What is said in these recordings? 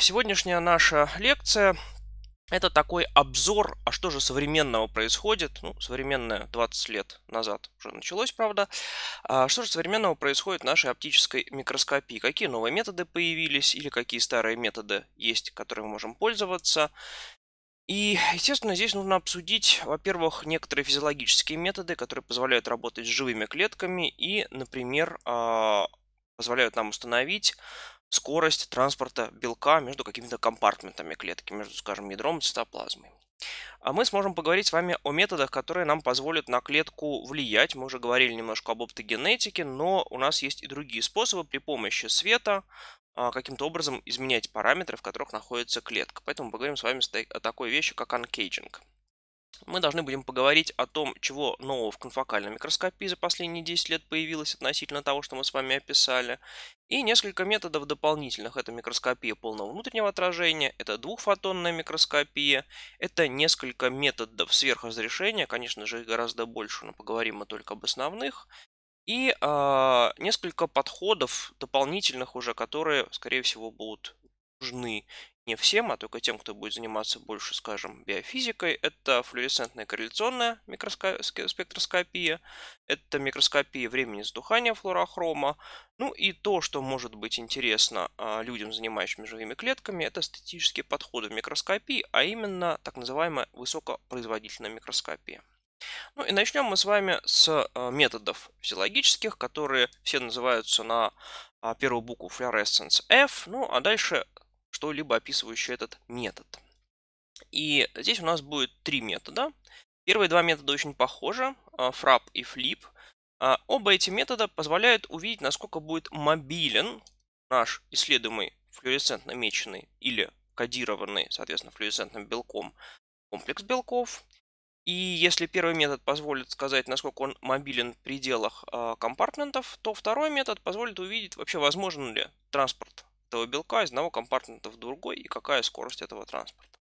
сегодняшняя наша лекция это такой обзор, а что же современного происходит, ну, современное 20 лет назад уже началось, правда, а что же современного происходит в нашей оптической микроскопии, какие новые методы появились или какие старые методы есть, которыми мы можем пользоваться. И, естественно, здесь нужно обсудить, во-первых, некоторые физиологические методы, которые позволяют работать с живыми клетками и, например, а, позволяют нам установить скорость транспорта белка между какими-то компартментами клетки, между, скажем, ядром и цитоплазмой. А мы сможем поговорить с вами о методах, которые нам позволят на клетку влиять. Мы уже говорили немножко об оптогенетике, но у нас есть и другие способы при помощи света а, каким-то образом изменять параметры, в которых находится клетка. Поэтому поговорим с вами о такой вещи, как uncaging мы должны будем поговорить о том, чего нового в конфокальной микроскопии за последние 10 лет появилось относительно того, что мы с вами описали, и несколько методов дополнительных. Это микроскопия полного внутреннего отражения, это двухфотонная микроскопия, это несколько методов сверхразрешения, конечно же их гораздо больше, но поговорим мы только об основных, и э, несколько подходов дополнительных уже, которые, скорее всего, будут нужны не всем, а только тем, кто будет заниматься больше, скажем, биофизикой. Это флуоресцентная корреляционная спектроскопия, это микроскопия времени сдухания флуорохрома. Ну и то, что может быть интересно а, людям, занимающимся живыми клетками, это статические подходы в микроскопии, а именно так называемая высокопроизводительная микроскопия. Ну и начнем мы с вами с а, методов физиологических, которые все называются на а, первую букву fluorescence F, ну а дальше что-либо описывающее этот метод. И здесь у нас будет три метода. Первые два метода очень похожи, фрап и флип. А, оба эти метода позволяют увидеть, насколько будет мобилен наш исследуемый флуоресцентно меченный или кодированный, соответственно, флуоресцентным белком комплекс белков. И если первый метод позволит сказать, насколько он мобилен в пределах э, компартментов, то второй метод позволит увидеть, вообще возможен ли транспорт этого белка из одного компартмента в другой и какая скорость этого транспорта.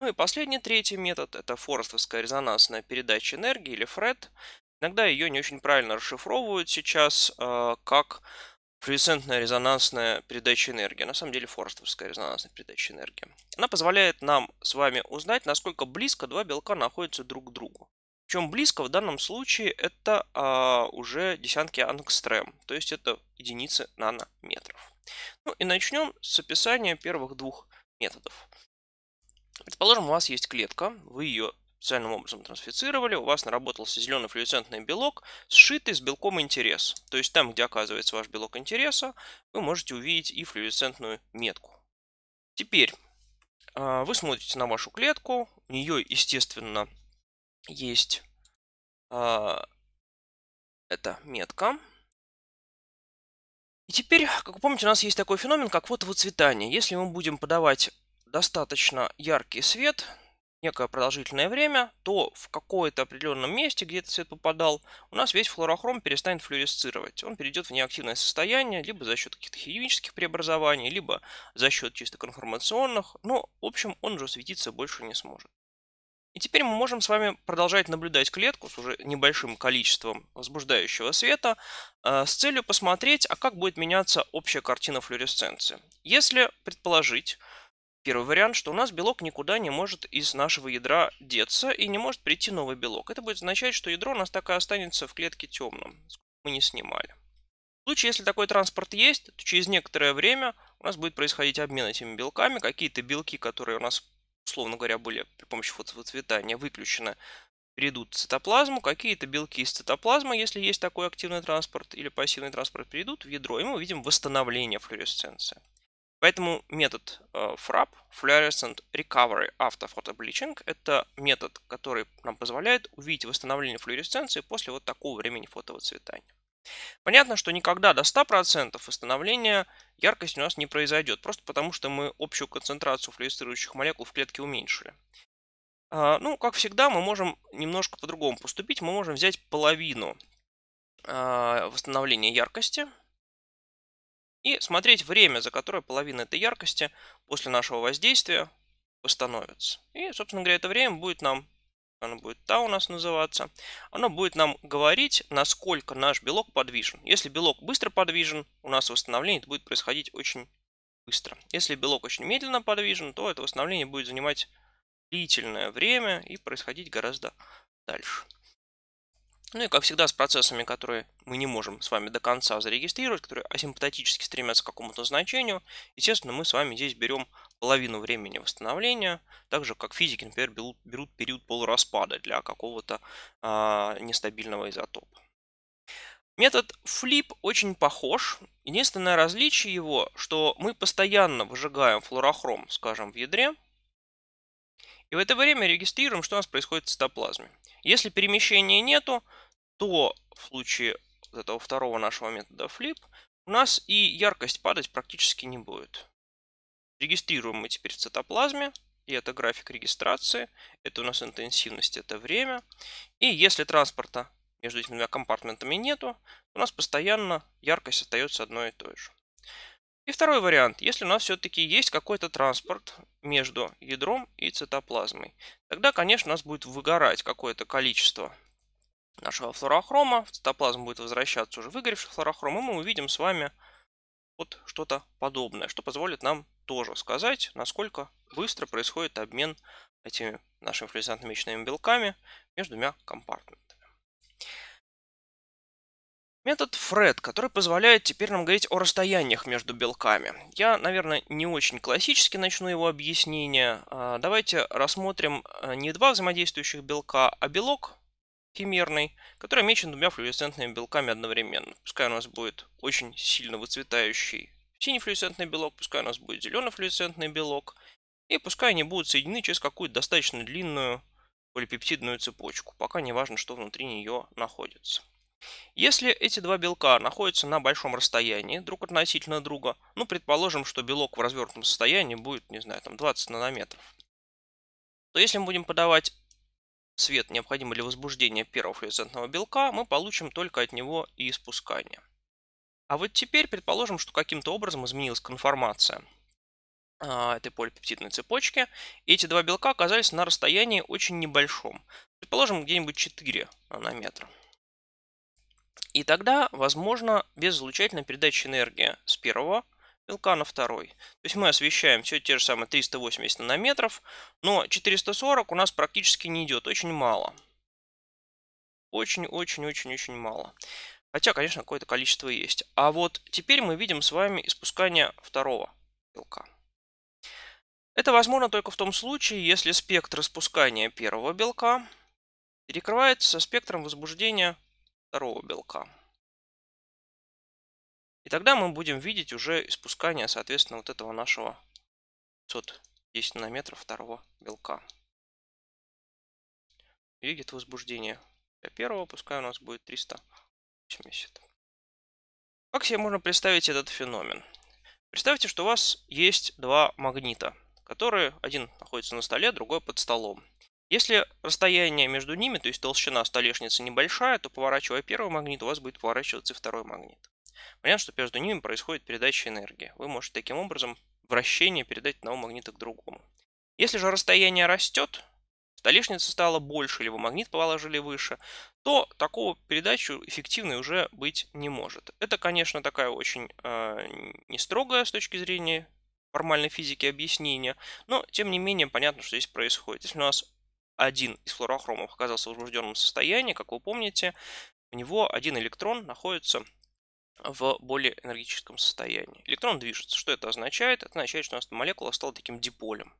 Ну и последний, третий метод, это форестовская резонансная передача энергии или FRED. Иногда ее не очень правильно расшифровывают сейчас э, как флуоресцентная резонансная передача энергии. На самом деле форестовская резонансная передача энергии. Она позволяет нам с вами узнать, насколько близко два белка находятся друг к другу. Причем близко в данном случае это а, уже десятки ангстрем, то есть это единицы нанометров. Ну и начнем с описания первых двух методов. Предположим, у вас есть клетка, вы ее специальным образом трансфицировали, у вас наработался зеленый флуоресцентный белок, сшитый с белком интерес. То есть там, где оказывается ваш белок интереса, вы можете увидеть и флуоресцентную метку. Теперь а, вы смотрите на вашу клетку, у нее, естественно, есть а, эта метка, и теперь, как вы помните, у нас есть такой феномен, как фотовыцветание. Если мы будем подавать достаточно яркий свет, некое продолжительное время, то в какое-то определенном месте, где этот свет попадал, у нас весь флуорохром перестанет флуоресцировать. Он перейдет в неактивное состояние, либо за счет каких-то химических преобразований, либо за счет чисто конформационных, но, в общем, он уже светиться больше не сможет. И теперь мы можем с вами продолжать наблюдать клетку с уже небольшим количеством возбуждающего света э, с целью посмотреть, а как будет меняться общая картина флуоресценции. Если предположить, первый вариант, что у нас белок никуда не может из нашего ядра деться и не может прийти новый белок. Это будет означать, что ядро у нас так и останется в клетке темным, мы не снимали. В случае, если такой транспорт есть, то через некоторое время у нас будет происходить обмен этими белками. Какие-то белки, которые у нас условно говоря, были при помощи фотоцветания выключены, перейдут в цитоплазму, какие-то белки из цитоплазмы, если есть такой активный транспорт или пассивный транспорт, перейдут в ядро, и мы увидим восстановление флуоресценции. Поэтому метод э, FRAP, Fluorescent Recovery After Photobleaching, это метод, который нам позволяет увидеть восстановление флуоресценции после вот такого времени фотовыцветания. Понятно, что никогда до 100% восстановления яркости у нас не произойдет, просто потому что мы общую концентрацию флуоресцирующих молекул в клетке уменьшили. А, ну, как всегда, мы можем немножко по-другому поступить. Мы можем взять половину а, восстановления яркости и смотреть время, за которое половина этой яркости после нашего воздействия восстановится. И, собственно говоря, это время будет нам оно будет та у нас называться, оно будет нам говорить, насколько наш белок подвижен. Если белок быстро подвижен, у нас восстановление будет происходить очень быстро. Если белок очень медленно подвижен, то это восстановление будет занимать длительное время и происходить гораздо дальше. Ну и как всегда с процессами, которые мы не можем с вами до конца зарегистрировать, которые асимптотически стремятся к какому-то значению, естественно, мы с вами здесь берем половину времени восстановления, так же как физики, например, берут, берут период полураспада для какого-то а, нестабильного изотопа. Метод flip очень похож. Единственное различие его, что мы постоянно выжигаем флуорохром, скажем, в ядре, и в это время регистрируем, что у нас происходит в цитоплазме. Если перемещения нету, то в случае вот этого второго нашего метода flip у нас и яркость падать практически не будет. Регистрируем мы теперь в цитоплазме, и это график регистрации, это у нас интенсивность, это время. И если транспорта между этими двумя компартментами нету, у нас постоянно яркость остается одной и той же. И второй вариант, если у нас все-таки есть какой-то транспорт между ядром и цитоплазмой, тогда, конечно, у нас будет выгорать какое-то количество нашего флорохрома, в цитоплазм будет возвращаться уже выгоревший флорохром, и мы увидим с вами вот что-то подобное, что позволит нам тоже сказать, насколько быстро происходит обмен этими нашими флуоресцентными мечными белками между двумя компартментами. Метод Фред, который позволяет теперь нам говорить о расстояниях между белками. Я, наверное, не очень классически начну его объяснение. А, давайте рассмотрим а, не два взаимодействующих белка, а белок химерный, который мечен двумя флуоресцентными белками одновременно. Пускай у нас будет очень сильно выцветающий синий флуоресцентный белок, пускай у нас будет зеленый флуоресцентный белок, и пускай они будут соединены через какую-то достаточно длинную полипептидную цепочку, пока не важно, что внутри нее находится. Если эти два белка находятся на большом расстоянии друг относительно друга, ну, предположим, что белок в развернутом состоянии будет, не знаю, там 20 нанометров, то если мы будем подавать свет, необходимый для возбуждения первого флуоресцентного белка, мы получим только от него и испускание. А вот теперь предположим, что каким-то образом изменилась конформация а, этой полипептидной цепочки, и эти два белка оказались на расстоянии очень небольшом. Предположим, где-нибудь 4 нанометра. И тогда, возможно, безизлучательная передача энергии с первого белка на второй. То есть мы освещаем все те же самые 380 нанометров, но 440 у нас практически не идет, очень мало. Очень-очень-очень-очень мало. Хотя, конечно, какое-то количество есть. А вот теперь мы видим с вами испускание второго белка. Это возможно только в том случае, если спектр испускания первого белка перекрывается со спектром возбуждения второго белка. И тогда мы будем видеть уже испускание, соответственно, вот этого нашего 510 нанометров второго белка. Видит возбуждение для первого, пускай у нас будет 380. Как себе можно представить этот феномен? Представьте, что у вас есть два магнита, которые один находится на столе, другой под столом. Если расстояние между ними, то есть толщина столешницы небольшая, то поворачивая первый магнит, у вас будет поворачиваться второй магнит. Понятно, что между ними происходит передача энергии. Вы можете таким образом вращение передать одного магнита к другому. Если же расстояние растет, столешница стала больше, вы магнит положили выше, то такого передачу эффективной уже быть не может. Это, конечно, такая очень э, не строгая с точки зрения формальной физики объяснение, но тем не менее понятно, что здесь происходит. Если у нас один из флуорохромов оказался в возбужденном состоянии, как вы помните, у него один электрон находится в более энергетическом состоянии. Электрон движется. Что это означает? Это означает, что у нас молекула стала таким диполем.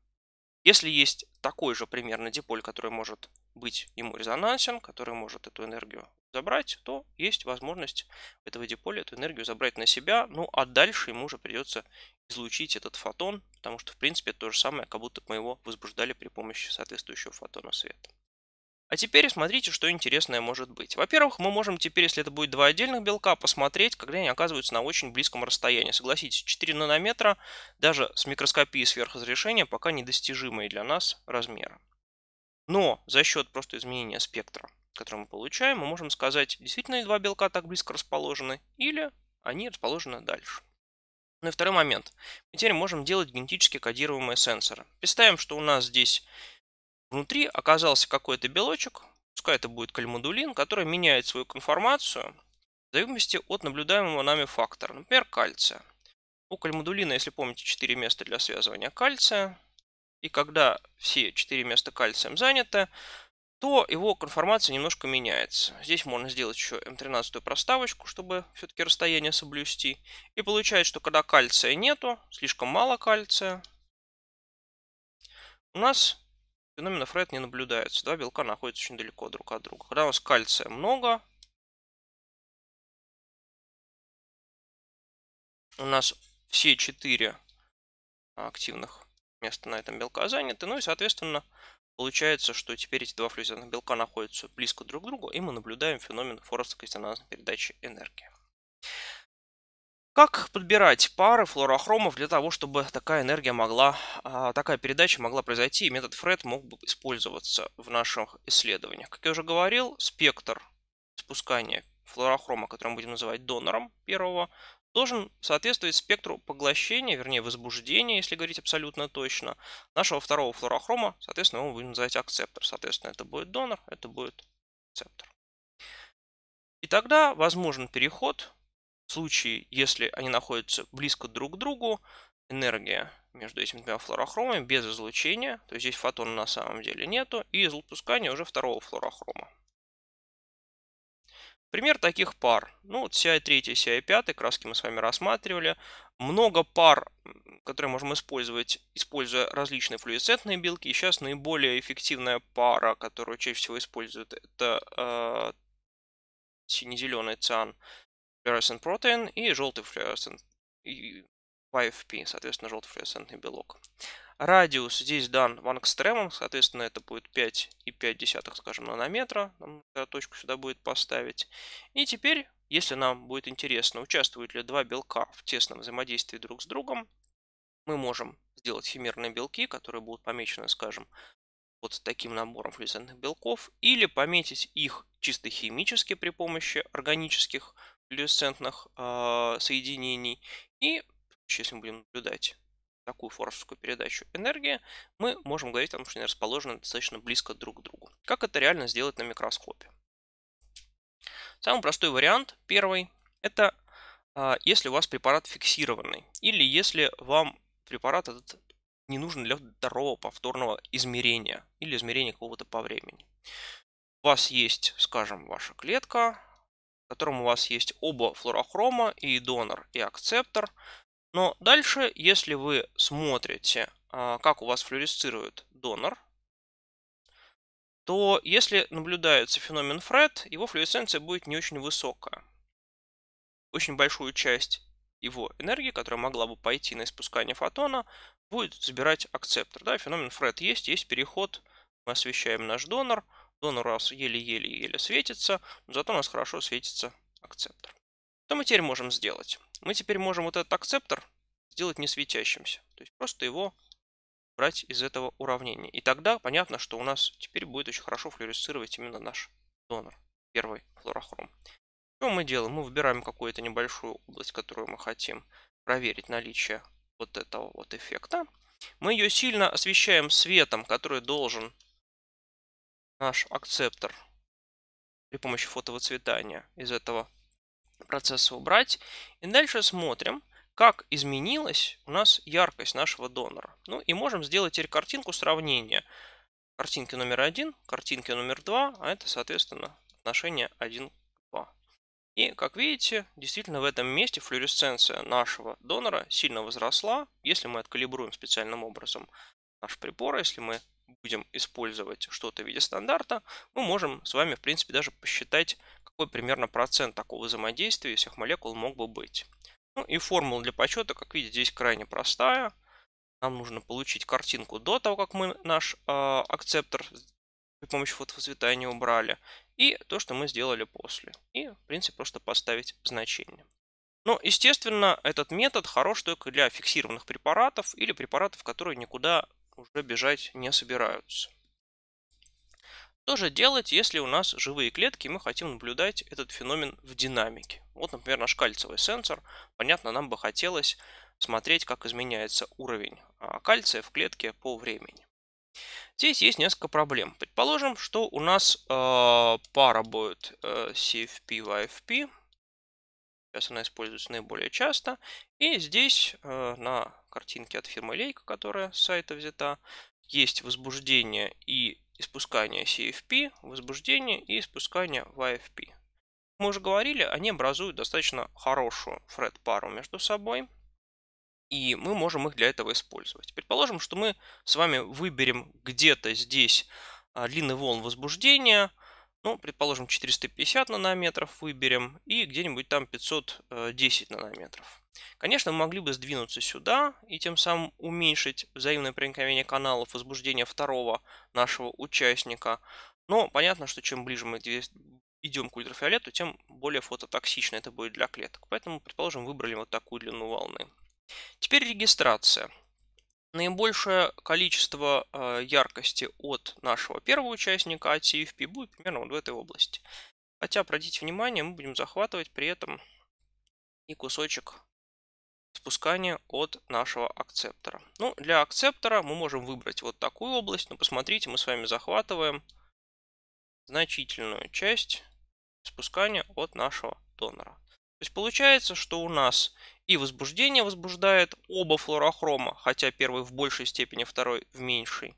Если есть такой же примерно диполь, который может быть ему резонансен, который может эту энергию забрать, то есть возможность этого диполя эту энергию забрать на себя, ну а дальше ему уже придется излучить этот фотон, потому что в принципе это то же самое, как будто мы его возбуждали при помощи соответствующего фотона света. А теперь смотрите, что интересное может быть. Во-первых, мы можем теперь, если это будет два отдельных белка, посмотреть, когда они оказываются на очень близком расстоянии. Согласитесь, 4 нанометра даже с микроскопией сверхразрешения пока недостижимые для нас размеры. Но за счет просто изменения спектра, который мы получаем, мы можем сказать, действительно ли два белка так близко расположены, или они расположены дальше. Ну и второй момент. Мы теперь можем делать генетически кодируемые сенсоры. Представим, что у нас здесь внутри оказался какой-то белочек, пускай это будет кальмодулин, который меняет свою конформацию в зависимости от наблюдаемого нами фактора, например, кальция. У кальмодулина, если помните, 4 места для связывания кальция. И когда все 4 места кальцием заняты, то его конформация немножко меняется. Здесь можно сделать еще М13 проставочку, чтобы все-таки расстояние соблюсти. И получается, что когда кальция нету, слишком мало кальция, у нас феномена Фред не наблюдается. Два белка находятся очень далеко друг от друга. Когда у нас кальция много, у нас все четыре активных места на этом белка заняты. Ну и, соответственно, получается, что теперь эти два флюоресцентных белка находятся близко друг к другу, и мы наблюдаем феномен форостно-кристаллиназной передачи энергии. Как подбирать пары флуорохромов для того, чтобы такая энергия могла, а, такая передача могла произойти, и метод Фред мог бы использоваться в наших исследованиях? Как я уже говорил, спектр спускания флуорохрома, который мы будем называть донором первого, должен соответствовать спектру поглощения, вернее возбуждения, если говорить абсолютно точно, нашего второго флуорохрома, соответственно, мы будем называть акцептор. Соответственно, это будет донор, это будет акцептор. И тогда возможен переход в случае, если они находятся близко друг к другу, энергия между этими двумя флуорохромами без излучения, то есть здесь фотона на самом деле нету, и излучение уже второго флуорохрома. Пример таких пар. Ну, вот CI3, CI5, краски мы с вами рассматривали. Много пар, которые можем использовать, используя различные флуоресцентные белки. сейчас наиболее эффективная пара, которую чаще всего используют, это э, сине-зеленый циан fluorescent protein и желтый флуоресцент, YFP, соответственно, желтый флуоресцентный белок. Радиус здесь дан в ангстремом, соответственно, это будет 5,5, скажем, нанометра. Нам точку сюда будет поставить. И теперь, если нам будет интересно, участвуют ли два белка в тесном взаимодействии друг с другом, мы можем сделать химерные белки, которые будут помечены, скажем, вот таким набором флуоресцентных белков, или пометить их чисто химически при помощи органических флуоресцентных э, соединений. И если мы будем наблюдать такую форсовскую передачу энергии, мы можем говорить о том, что они расположены достаточно близко друг к другу. Как это реально сделать на микроскопе? Самый простой вариант, первый, это э, если у вас препарат фиксированный, или если вам препарат этот не нужен для второго повторного измерения, или измерения какого-то по времени. У вас есть, скажем, ваша клетка, в котором у вас есть оба флуорохрома, и донор, и акцептор. Но дальше, если вы смотрите, а, как у вас флюоресцирует донор, то если наблюдается феномен Фред, его флуоресценция будет не очень высокая. Очень большую часть его энергии, которая могла бы пойти на испускание фотона, будет забирать акцептор. Да, феномен Фред есть, есть переход, мы освещаем наш донор – Донор у нас еле-еле-еле светится, но зато у нас хорошо светится акцептор. Что мы теперь можем сделать? Мы теперь можем вот этот акцептор сделать не светящимся. То есть просто его брать из этого уравнения. И тогда понятно, что у нас теперь будет очень хорошо флюоресцировать именно наш донор, первый флуорохром. Что мы делаем? Мы выбираем какую-то небольшую область, которую мы хотим проверить наличие вот этого вот эффекта. Мы ее сильно освещаем светом, который должен наш акцептор при помощи фотовыцветания из этого процесса убрать. И дальше смотрим, как изменилась у нас яркость нашего донора. Ну и можем сделать теперь картинку сравнения. Картинки номер один, картинки номер два, а это, соответственно, отношение 1 к 2. И, как видите, действительно в этом месте флуоресценция нашего донора сильно возросла. Если мы откалибруем специальным образом наш прибор, если мы будем использовать что-то в виде стандарта, мы можем с вами, в принципе, даже посчитать, какой примерно процент такого взаимодействия всех молекул мог бы быть. Ну и формула для подсчета, как видите, здесь крайне простая. Нам нужно получить картинку до того, как мы наш э, акцептор при помощи фотоцветания убрали, и то, что мы сделали после. И, в принципе, просто поставить значение. Но, естественно, этот метод хорош только для фиксированных препаратов или препаратов, которые никуда уже бежать не собираются. Что же делать, если у нас живые клетки, и мы хотим наблюдать этот феномен в динамике? Вот, например, наш кальциевый сенсор. Понятно, нам бы хотелось смотреть, как изменяется уровень а, кальция в клетке по времени. Здесь есть несколько проблем. Предположим, что у нас э, пара будет э, CFP-YFP. Сейчас она используется наиболее часто. И здесь э, на картинке от фирмы Лейка, которая с сайта взята, есть возбуждение и испускание CFP, возбуждение и испускание YFP. Мы уже говорили, они образуют достаточно хорошую фред-пару между собой, и мы можем их для этого использовать. Предположим, что мы с вами выберем где-то здесь а, длины волн возбуждения, ну, предположим, 450 нанометров выберем и где-нибудь там 510 нанометров. Конечно, мы могли бы сдвинуться сюда и тем самым уменьшить взаимное проникновение каналов возбуждения второго нашего участника. Но понятно, что чем ближе мы идем к ультрафиолету, тем более фототоксично это будет для клеток. Поэтому, предположим, выбрали вот такую длину волны. Теперь регистрация. Наибольшее количество э, яркости от нашего первого участника, от CFP, будет примерно вот в этой области. Хотя, обратите внимание, мы будем захватывать при этом и кусочек спускания от нашего акцептора. Ну, для акцептора мы можем выбрать вот такую область, но посмотрите, мы с вами захватываем значительную часть спускания от нашего донора. То есть получается, что у нас и возбуждение возбуждает оба флуорохрома, хотя первый в большей степени, второй в меньшей.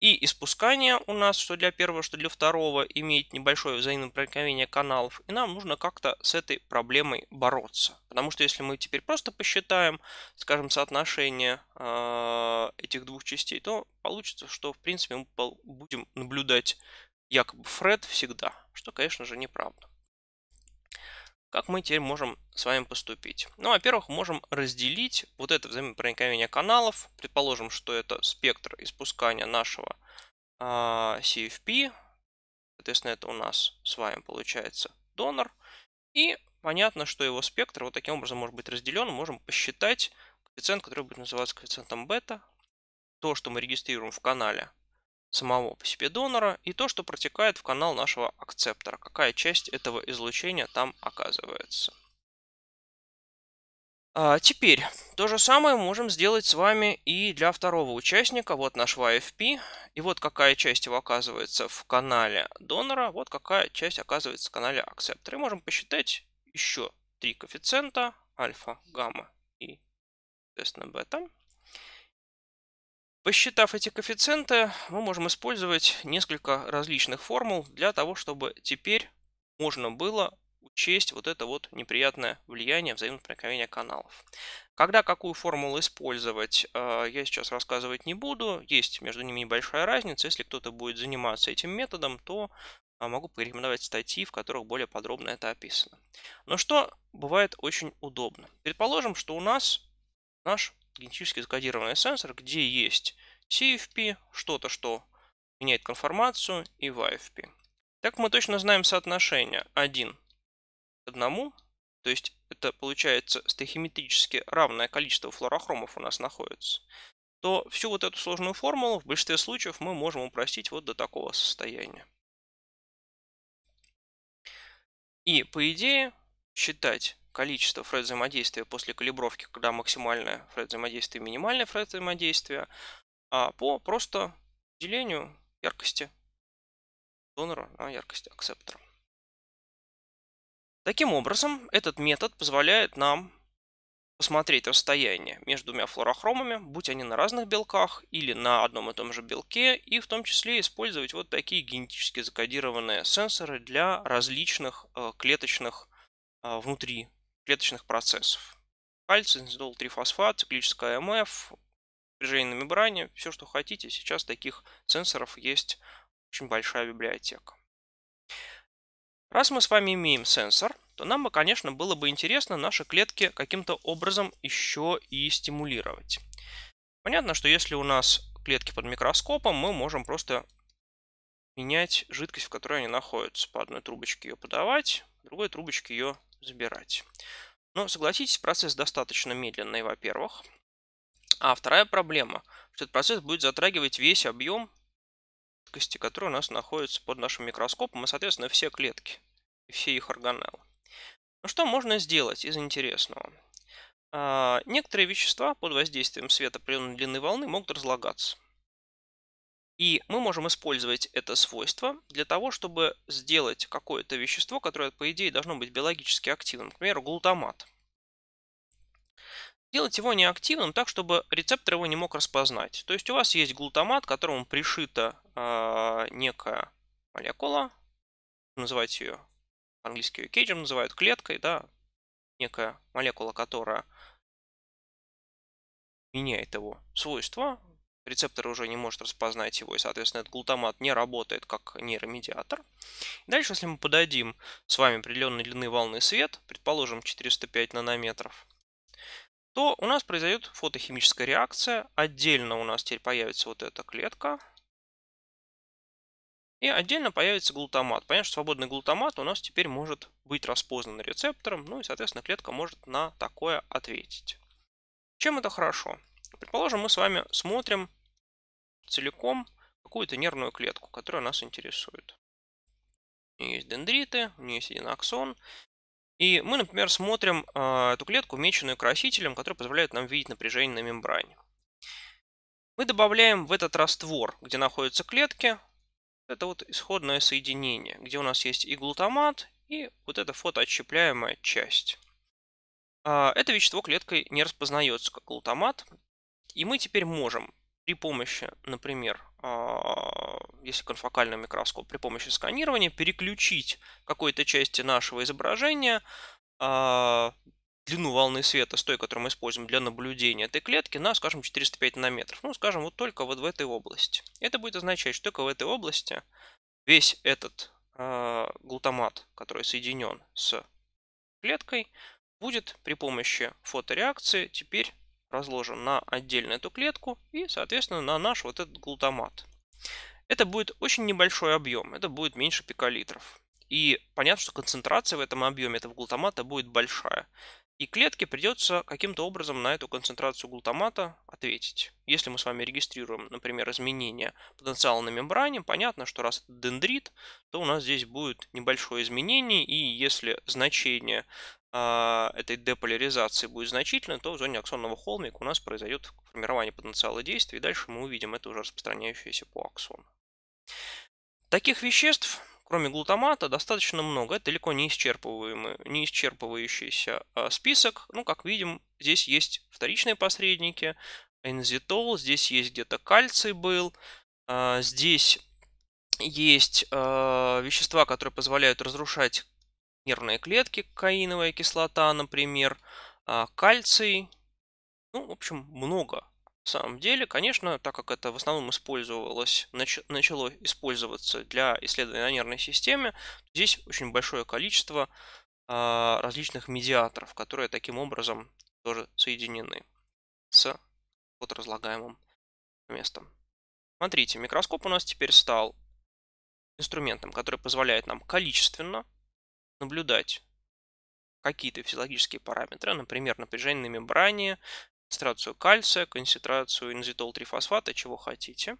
И испускание у нас, что для первого, что для второго, имеет небольшое взаимное проникновение каналов. И нам нужно как-то с этой проблемой бороться. Потому что если мы теперь просто посчитаем, скажем, соотношение э, этих двух частей, то получится, что в принципе мы будем наблюдать якобы фред всегда. Что, конечно же, неправда. Как мы теперь можем с вами поступить? Ну, во-первых, можем разделить вот это взаимопроникновение каналов. Предположим, что это спектр испускания нашего э, а, CFP. Соответственно, это у нас с вами получается донор. И понятно, что его спектр вот таким образом может быть разделен. Можем посчитать коэффициент, который будет называться коэффициентом бета. То, что мы регистрируем в канале самого по себе донора и то, что протекает в канал нашего акцептора, какая часть этого излучения там оказывается. А теперь то же самое можем сделать с вами и для второго участника. Вот наш YFP. И вот какая часть его оказывается в канале донора, вот какая часть оказывается в канале акцептора. И можем посчитать еще три коэффициента, альфа, гамма и, соответственно, бета. Посчитав эти коэффициенты, мы можем использовать несколько различных формул для того, чтобы теперь можно было учесть вот это вот неприятное влияние взаимного проникновения каналов. Когда какую формулу использовать, э, я сейчас рассказывать не буду. Есть между ними небольшая разница. Если кто-то будет заниматься этим методом, то э, могу порекомендовать статьи, в которых более подробно это описано. Но что бывает очень удобно? Предположим, что у нас наш генетически закодированный сенсор, где есть CFP, что-то, что меняет конформацию, и YFP. Так мы точно знаем соотношение 1 к 1, то есть это получается стохиметрически равное количество флуорохромов у нас находится, то всю вот эту сложную формулу в большинстве случаев мы можем упростить вот до такого состояния. И по идее считать количество фред взаимодействия после калибровки, когда максимальное фред взаимодействие и минимальное фред взаимодействие, а по просто делению яркости донора на яркость акцептора. Таким образом, этот метод позволяет нам посмотреть расстояние между двумя флуорохромами, будь они на разных белках или на одном и том же белке, и в том числе использовать вот такие генетически закодированные сенсоры для различных э, клеточных э, внутри клеточных процессов. Кальций, инзидол 3-фосфат, циклическая АМФ, напряжение на мембране, все, что хотите. Сейчас таких сенсоров есть очень большая библиотека. Раз мы с вами имеем сенсор, то нам бы, конечно, было бы интересно наши клетки каким-то образом еще и стимулировать. Понятно, что если у нас клетки под микроскопом, мы можем просто менять жидкость, в которой они находятся. По одной трубочке ее подавать, другой трубочке ее забирать. Но согласитесь, процесс достаточно медленный, во-первых. А вторая проблема, что этот процесс будет затрагивать весь объем жидкости, который у нас находится под нашим микроскопом, и, соответственно, все клетки и все их органеллы. Ну что можно сделать из интересного? А, некоторые вещества под воздействием света определенной длины волны могут разлагаться. И мы можем использовать это свойство для того, чтобы сделать какое-то вещество, которое, по идее, должно быть биологически активным, например, глутамат. Делать его неактивным так, чтобы рецептор его не мог распознать. То есть у вас есть глутамат, к которому пришита э, некая молекула, называть ее английский ее кейджем называют клеткой, да, некая молекула, которая меняет его свойства, рецептор уже не может распознать его, и, соответственно, этот глутамат не работает как нейромедиатор. Дальше, если мы подадим с вами определенной длины волны свет, предположим 405 нанометров, то у нас произойдет фотохимическая реакция. Отдельно у нас теперь появится вот эта клетка. И отдельно появится глутамат. Понятно, что свободный глутамат у нас теперь может быть распознан рецептором. Ну и, соответственно, клетка может на такое ответить. Чем это хорошо? Предположим, мы с вами смотрим целиком какую-то нервную клетку, которая нас интересует. У нее есть дендриты, у нее есть один аксон. И мы, например, смотрим э, эту клетку, меченную красителем, который позволяет нам видеть напряжение на мембране. Мы добавляем в этот раствор, где находятся клетки, это вот исходное соединение, где у нас есть и глутамат, и вот эта фотоотщепляемая часть. Э, это вещество клеткой не распознается как глутамат, и мы теперь можем при помощи, например, а, если конфокальный микроскоп, при помощи сканирования переключить какой-то части нашего изображения а, длину волны света с той, которую мы используем для наблюдения этой клетки, на, скажем, 405 нанометров. Ну, скажем, вот только вот в этой области. Это будет означать, что только в этой области весь этот э, глутамат, который соединен с клеткой, будет при помощи фотореакции теперь разложен на отдельно эту клетку и, соответственно, на наш вот этот глутамат. Это будет очень небольшой объем, это будет меньше пиколитров. И понятно, что концентрация в этом объеме этого глутамата будет большая. И клетке придется каким-то образом на эту концентрацию глутамата ответить. Если мы с вами регистрируем, например, изменение потенциала на мембране, понятно, что раз это дендрит, то у нас здесь будет небольшое изменение, и если значение э, этой деполяризации будет значительно, то в зоне аксонного холмика у нас произойдет формирование потенциала действия, и дальше мы увидим это уже распространяющееся по аксону. Таких веществ кроме глутамата, достаточно много. Это далеко не, исчерпываемый, не исчерпывающийся а, список. Ну, как видим, здесь есть вторичные посредники, энзитол, здесь есть где-то кальций был, а, здесь есть а, вещества, которые позволяют разрушать нервные клетки, каиновая кислота, например, кальций. Ну, в общем, много самом деле, конечно, так как это в основном использовалось, нач, начало использоваться для исследования на нервной системе, здесь очень большое количество э, различных медиаторов, которые таким образом тоже соединены с вот разлагаемым местом. Смотрите, микроскоп у нас теперь стал инструментом, который позволяет нам количественно наблюдать какие-то физиологические параметры, например, напряжение на мембране, концентрацию кальция, концентрацию инзитол-трифосфата, чего хотите.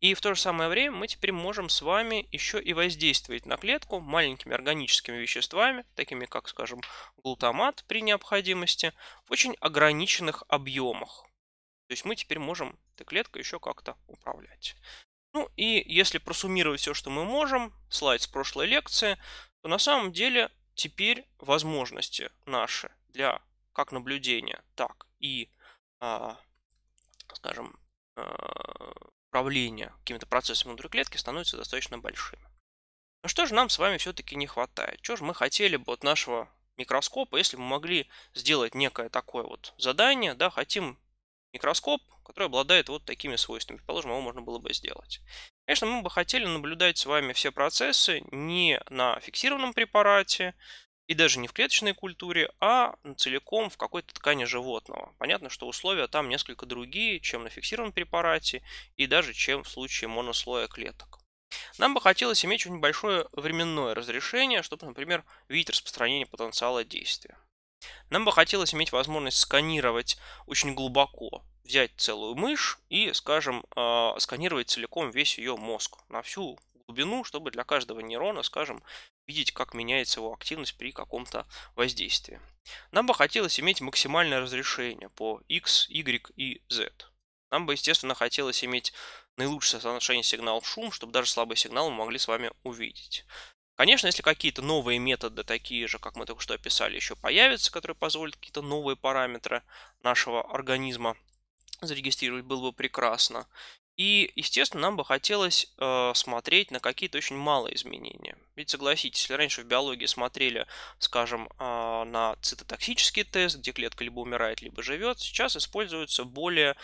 И в то же самое время мы теперь можем с вами еще и воздействовать на клетку маленькими органическими веществами, такими как, скажем, глутамат при необходимости, в очень ограниченных объемах. То есть мы теперь можем этой клеткой еще как-то управлять. Ну и если просуммировать все, что мы можем, слайд с прошлой лекции, то на самом деле теперь возможности наши для как наблюдения, так и а, скажем, а, управление какими-то процессами внутри клетки становятся достаточно большими. Но что же нам с вами все-таки не хватает? Что же мы хотели бы от нашего микроскопа, если мы могли сделать некое такое вот задание, да, хотим микроскоп, который обладает вот такими свойствами. Предположим, его можно было бы сделать. Конечно, мы бы хотели наблюдать с вами все процессы не на фиксированном препарате, и даже не в клеточной культуре, а целиком в какой-то ткани животного. Понятно, что условия там несколько другие, чем на фиксированном препарате и даже чем в случае монослоя клеток. Нам бы хотелось иметь очень большое временное разрешение, чтобы, например, видеть распространение потенциала действия. Нам бы хотелось иметь возможность сканировать очень глубоко, взять целую мышь и, скажем, э, сканировать целиком весь ее мозг на всю глубину, чтобы для каждого нейрона, скажем, видеть, как меняется его активность при каком-то воздействии. Нам бы хотелось иметь максимальное разрешение по x, y и z. Нам бы, естественно, хотелось иметь наилучшее соотношение сигнал-шум, чтобы даже слабый сигнал мы могли с вами увидеть. Конечно, если какие-то новые методы, такие же, как мы только что описали, еще появятся, которые позволят какие-то новые параметры нашего организма зарегистрировать, было бы прекрасно. И, естественно, нам бы хотелось э, смотреть на какие-то очень малые изменения. Ведь согласитесь, если раньше в биологии смотрели, скажем, э, на цитотоксический тест, где клетка либо умирает, либо живет, сейчас используются более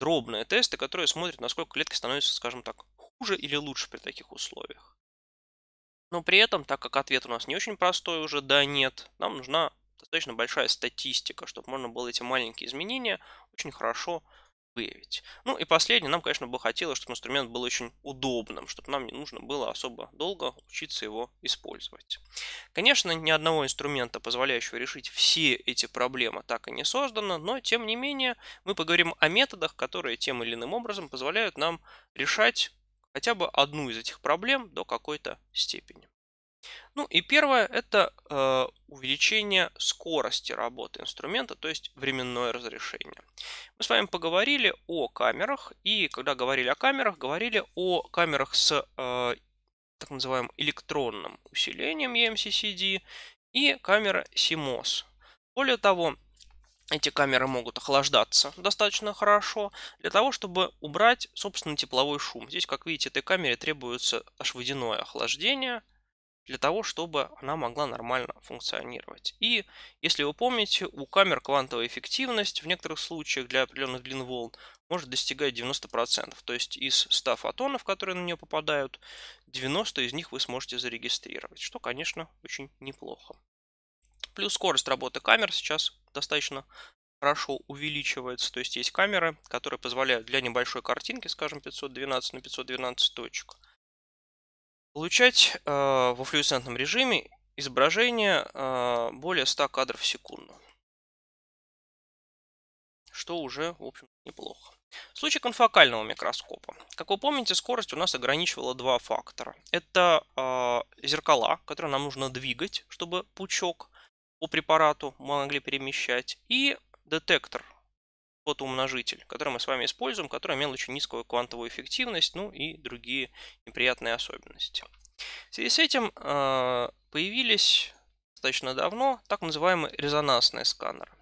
дробные тесты, которые смотрят, насколько клетки становятся, скажем так, хуже или лучше при таких условиях. Но при этом, так как ответ у нас не очень простой уже, да, нет, нам нужна достаточно большая статистика, чтобы можно было эти маленькие изменения очень хорошо выявить. Ну и последнее, нам, конечно, бы хотелось, чтобы инструмент был очень удобным, чтобы нам не нужно было особо долго учиться его использовать. Конечно, ни одного инструмента, позволяющего решить все эти проблемы, так и не создано, но тем не менее мы поговорим о методах, которые тем или иным образом позволяют нам решать хотя бы одну из этих проблем до какой-то степени. Ну и первое это э, увеличение скорости работы инструмента, то есть временное разрешение. Мы с вами поговорили о камерах, и когда говорили о камерах, говорили о камерах с э, так называемым электронным усилением EMCCD и камера CMOS. Более того, эти камеры могут охлаждаться достаточно хорошо для того, чтобы убрать, собственно, тепловой шум. Здесь, как видите, этой камере требуется аж водяное охлаждение – для того, чтобы она могла нормально функционировать. И, если вы помните, у камер квантовая эффективность в некоторых случаях для определенных длин волн может достигать 90%. То есть из 100 фотонов, которые на нее попадают, 90 из них вы сможете зарегистрировать, что, конечно, очень неплохо. Плюс скорость работы камер сейчас достаточно хорошо увеличивается. То есть есть камеры, которые позволяют для небольшой картинки, скажем, 512 на 512 точек, Получать э, во флюоресцентном режиме изображение э, более 100 кадров в секунду. Что уже, в общем, неплохо. В случае конфокального микроскопа, как вы помните, скорость у нас ограничивала два фактора. Это э, зеркала, которые нам нужно двигать, чтобы пучок по препарату мы могли перемещать, и детектор фотоумножитель, который мы с вами используем, который имел очень низкую квантовую эффективность, ну и другие неприятные особенности. В связи с этим э, появились достаточно давно так называемые резонансные сканеры.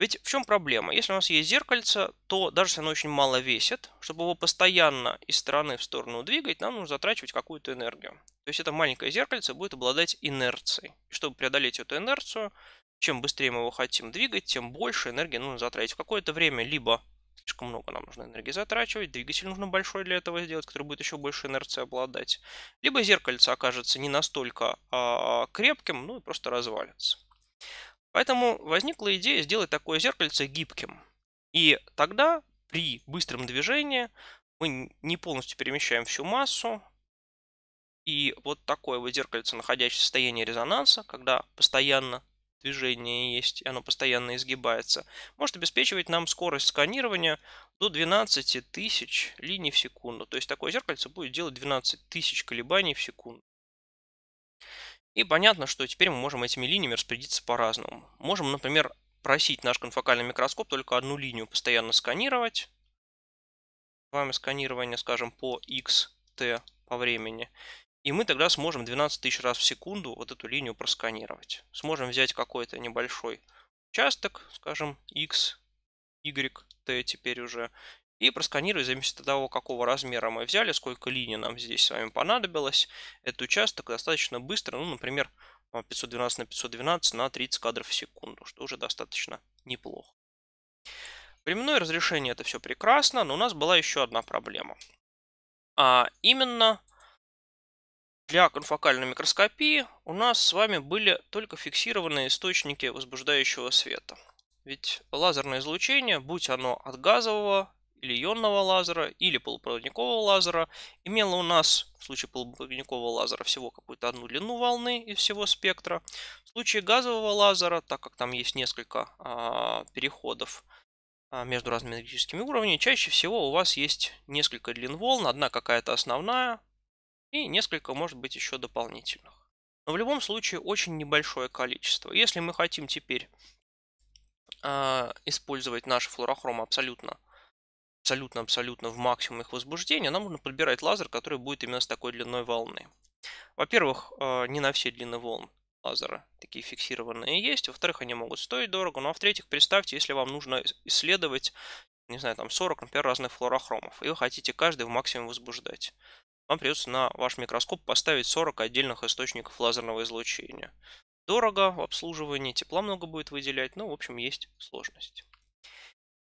Ведь в чем проблема? Если у нас есть зеркальце, то даже если оно очень мало весит, чтобы его постоянно из стороны в сторону двигать, нам нужно затрачивать какую-то энергию. То есть это маленькое зеркальце будет обладать инерцией. И чтобы преодолеть эту инерцию, чем быстрее мы его хотим двигать, тем больше энергии нужно затратить. В какое-то время либо слишком много нам нужно энергии затрачивать, двигатель нужно большой для этого сделать, который будет еще больше инерции обладать. Либо зеркальце окажется не настолько а, крепким, ну и просто развалится. Поэтому возникла идея сделать такое зеркальце гибким. И тогда при быстром движении мы не полностью перемещаем всю массу, и вот такое вот зеркальце, находящееся в состоянии резонанса, когда постоянно движение есть, оно постоянно изгибается, может обеспечивать нам скорость сканирования до 12 тысяч линий в секунду. То есть такое зеркальце будет делать 12 тысяч колебаний в секунду. И понятно, что теперь мы можем этими линиями распорядиться по-разному. Можем, например, просить наш конфокальный микроскоп только одну линию постоянно сканировать. С вами сканирование, скажем, по x, t по времени. И мы тогда сможем 12 тысяч раз в секунду вот эту линию просканировать. Сможем взять какой-то небольшой участок, скажем, x, y, t теперь уже, и просканировать, зависит от того, какого размера мы взяли, сколько линий нам здесь с вами понадобилось. Этот участок достаточно быстро, ну, например, 512 на 512 на 30 кадров в секунду, что уже достаточно неплохо. Временное разрешение это все прекрасно, но у нас была еще одна проблема. А именно для конфокальной микроскопии у нас с вами были только фиксированные источники возбуждающего света. Ведь лазерное излучение, будь оно от газового или ионного лазера, или полупроводникового лазера, имело у нас в случае полупроводникового лазера всего какую-то одну длину волны из всего спектра. В случае газового лазера, так как там есть несколько а, переходов а, между разными энергетическими уровнями, чаще всего у вас есть несколько длин волн, одна какая-то основная, и несколько, может быть, еще дополнительных. Но в любом случае очень небольшое количество. Если мы хотим теперь э, использовать наш флуорохром абсолютно, абсолютно, абсолютно в максимум их возбуждения, нам нужно подбирать лазер, который будет именно с такой длиной волны. Во-первых, э, не на все длины волн лазера такие фиксированные есть. Во-вторых, они могут стоить дорого. Ну а в-третьих, представьте, если вам нужно исследовать, не знаю, там 40, например, разных флуорохромов, и вы хотите каждый в максимум возбуждать. Вам придется на ваш микроскоп поставить 40 отдельных источников лазерного излучения. Дорого в обслуживании, тепла много будет выделять, ну, в общем, есть сложности.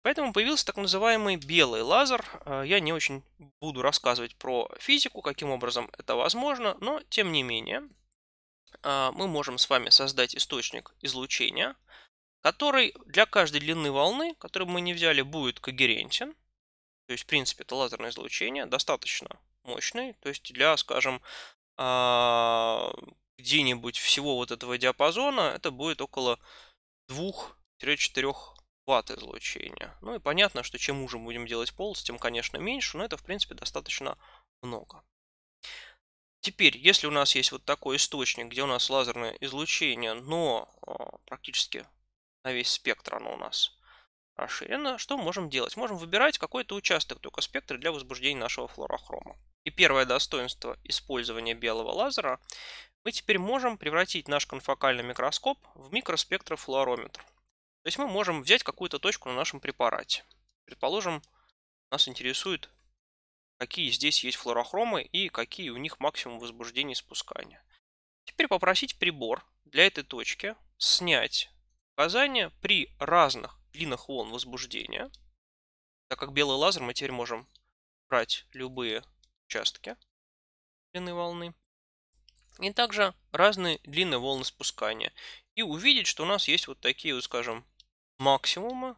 Поэтому появился так называемый белый лазер. Э, я не очень буду рассказывать про физику, каким образом это возможно, но тем не менее э, мы можем с вами создать источник излучения, который для каждой длины волны, которую мы не взяли, будет когерентен. То есть, в принципе, это лазерное излучение, достаточно мощный. То есть для, скажем, а, где-нибудь всего вот этого диапазона это будет около 2-4 ватт излучения. Ну и понятно, что чем уже будем делать полос, тем, конечно, меньше, но это, в принципе, достаточно много. Теперь, если у нас есть вот такой источник, где у нас лазерное излучение, но а, практически на весь спектр оно у нас расширено, что можем делать? Можем выбирать какой-то участок только спектра для возбуждения нашего флуорохрома. И первое достоинство использования белого лазера, мы теперь можем превратить наш конфокальный микроскоп в микроспектрофлуорометр. То есть мы можем взять какую-то точку на нашем препарате. Предположим, нас интересует, какие здесь есть флуорохромы и какие у них максимум возбуждения и спускания. Теперь попросить прибор для этой точки снять показания при разных длинах волн возбуждения. Так как белый лазер мы теперь можем брать любые участки длины волны. И также разные длины волны спускания. И увидеть, что у нас есть вот такие, вот, скажем, максимумы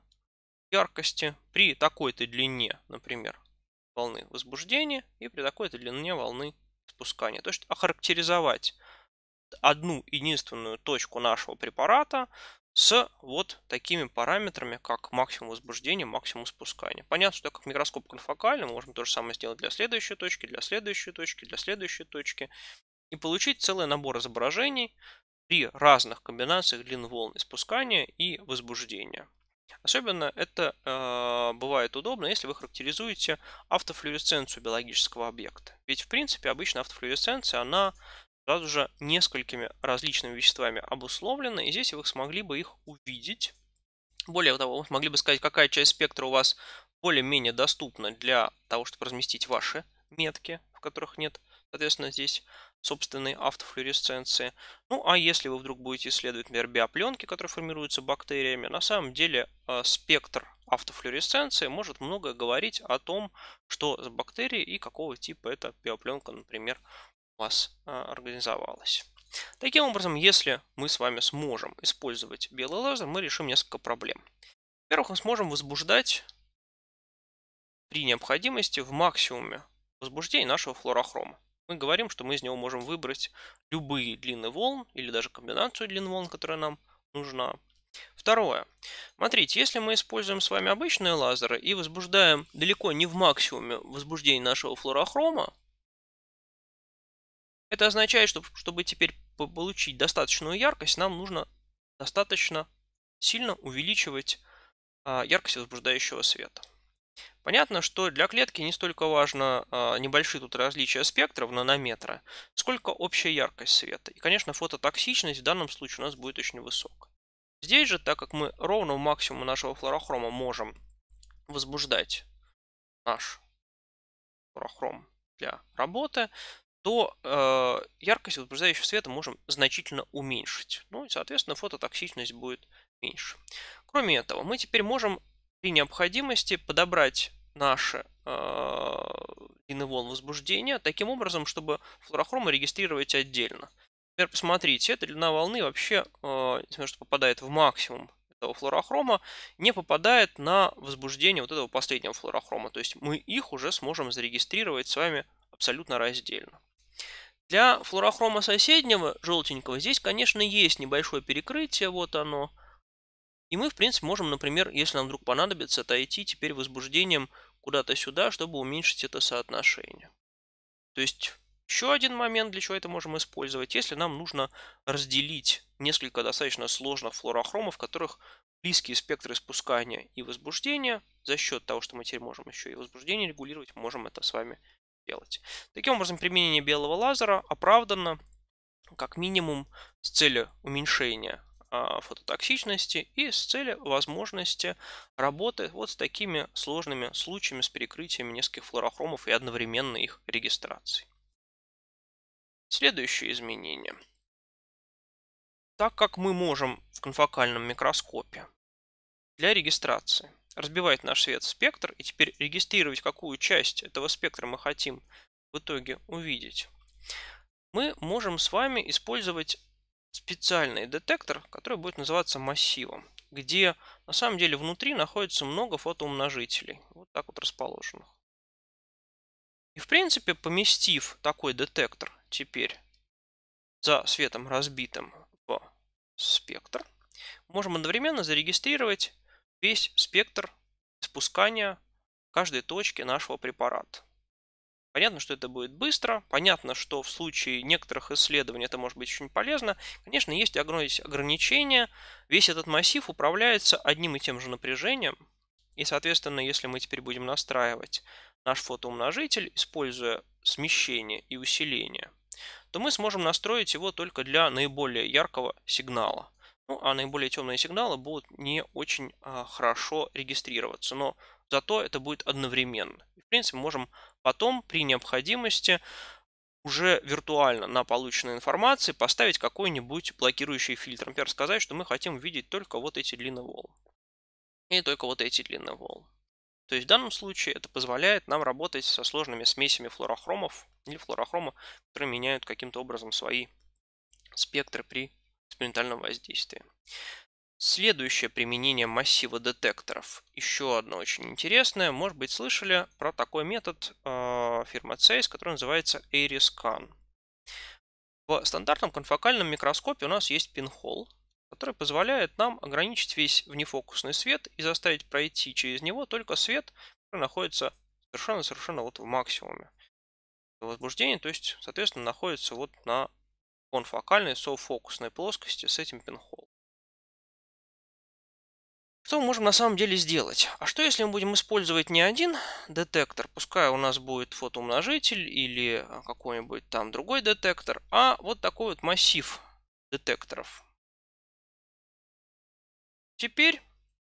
яркости при такой-то длине, например, волны возбуждения и при такой-то длине волны спускания. То есть охарактеризовать одну единственную точку нашего препарата с вот такими параметрами, как максимум возбуждения, максимум спускания. Понятно, что как микроскоп конфокальный, мы можем то же самое сделать для следующей точки, для следующей точки, для следующей точки. И получить целый набор изображений при разных комбинациях длин волн спускания и возбуждения. Особенно это э, бывает удобно, если вы характеризуете автофлюоресценцию биологического объекта. Ведь в принципе обычно автофлюоресценция, она сразу же несколькими различными веществами обусловлены, и здесь вы смогли бы их увидеть. Более того, вы могли бы сказать, какая часть спектра у вас более-менее доступна для того, чтобы разместить ваши метки, в которых нет, соответственно, здесь собственной автофлюоресценции. Ну, а если вы вдруг будете исследовать, например, биопленки, которые формируются бактериями, на самом деле э, спектр автофлюоресценции может много говорить о том, что за бактерии и какого типа эта биопленка, например, вас а, организовалась. Таким образом, если мы с вами сможем использовать белый лазер, мы решим несколько проблем. Во-первых, мы сможем возбуждать при необходимости в максимуме возбуждения нашего флуорохрома. Мы говорим, что мы из него можем выбрать любые длины волн или даже комбинацию длин волн, которая нам нужна. Второе. Смотрите, если мы используем с вами обычные лазеры и возбуждаем далеко не в максимуме возбуждения нашего флуорохрома, это означает, что чтобы теперь получить достаточную яркость, нам нужно достаточно сильно увеличивать а, яркость возбуждающего света. Понятно, что для клетки не столько важно а, небольшие тут различия спектра в нанометра, сколько общая яркость света. И, конечно, фототоксичность в данном случае у нас будет очень высокая. Здесь же, так как мы ровно в максимум нашего флуорохрома можем возбуждать наш флуорохром для работы, то э, яркость возбуждающего света можем значительно уменьшить. Ну и, соответственно, фототоксичность будет меньше. Кроме этого, мы теперь можем при необходимости подобрать наши э, волн возбуждения таким образом, чтобы флуорохромы регистрировать отдельно. Например, посмотрите, эта длина волны вообще, э, что попадает в максимум этого флуорохрома, не попадает на возбуждение вот этого последнего флуорохрома. То есть мы их уже сможем зарегистрировать с вами абсолютно раздельно. Для флуорохрома соседнего, желтенького, здесь, конечно, есть небольшое перекрытие, вот оно. И мы, в принципе, можем, например, если нам вдруг понадобится, отойти теперь возбуждением куда-то сюда, чтобы уменьшить это соотношение. То есть, еще один момент, для чего это можем использовать, если нам нужно разделить несколько достаточно сложных флуорохромов, в которых близкие спектры спускания и возбуждения, за счет того, что мы теперь можем еще и возбуждение регулировать, можем это с вами делать. Таким образом, применение белого лазера оправдано как минимум с целью уменьшения а, фототоксичности и с целью возможности работы вот с такими сложными случаями с перекрытиями нескольких флуорохромов и одновременной их регистрации. Следующее изменение. Так как мы можем в конфокальном микроскопе для регистрации разбивать наш свет в спектр и теперь регистрировать, какую часть этого спектра мы хотим в итоге увидеть, мы можем с вами использовать специальный детектор, который будет называться массивом, где на самом деле внутри находится много фотоумножителей, вот так вот расположенных. И в принципе, поместив такой детектор теперь за светом разбитым в спектр, можем одновременно зарегистрировать весь спектр спускания каждой точки нашего препарата. Понятно, что это будет быстро, понятно, что в случае некоторых исследований это может быть очень полезно. Конечно, есть ограничения. Весь этот массив управляется одним и тем же напряжением. И, соответственно, если мы теперь будем настраивать наш фотоумножитель, используя смещение и усиление, то мы сможем настроить его только для наиболее яркого сигнала. Ну, а наиболее темные сигналы будут не очень а, хорошо регистрироваться, но зато это будет одновременно. в принципе, можем Потом, при необходимости, уже виртуально на полученной информации поставить какой-нибудь блокирующий фильтр. Например, сказать, что мы хотим видеть только вот эти длинные волны. И только вот эти длинные волны. То есть в данном случае это позволяет нам работать со сложными смесями флуорохромов или флуорохрома, которые меняют каким-то образом свои спектры при экспериментальном воздействии. Следующее применение массива детекторов. Еще одно очень интересное. Может быть, слышали про такой метод э, фирмы Zeiss, который называется Airiscan. В стандартном конфокальном микроскопе у нас есть пинхол, который позволяет нам ограничить весь внефокусный свет и заставить пройти через него только свет, который находится совершенно-совершенно вот в максимуме возбуждения, то есть, соответственно, находится вот на конфокальной софокусной плоскости с этим пинхолом. Что мы можем на самом деле сделать? А что если мы будем использовать не один детектор, пускай у нас будет фотоумножитель или а, какой-нибудь там другой детектор, а вот такой вот массив детекторов. Теперь,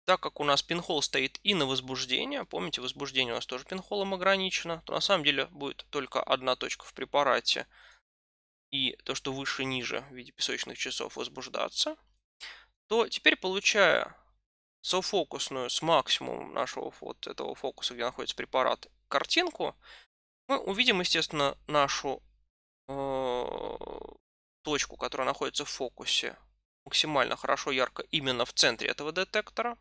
так как у нас пинхол стоит и на возбуждение, помните, возбуждение у нас тоже пинхолом ограничено, то на самом деле будет только одна точка в препарате и то, что выше ниже в виде песочных часов возбуждаться, то теперь получая софокусную с максимумом нашего вот этого фокуса, где находится препарат, картинку, мы увидим, естественно, нашу э, точку, которая находится в фокусе, максимально хорошо ярко именно в центре этого детектора.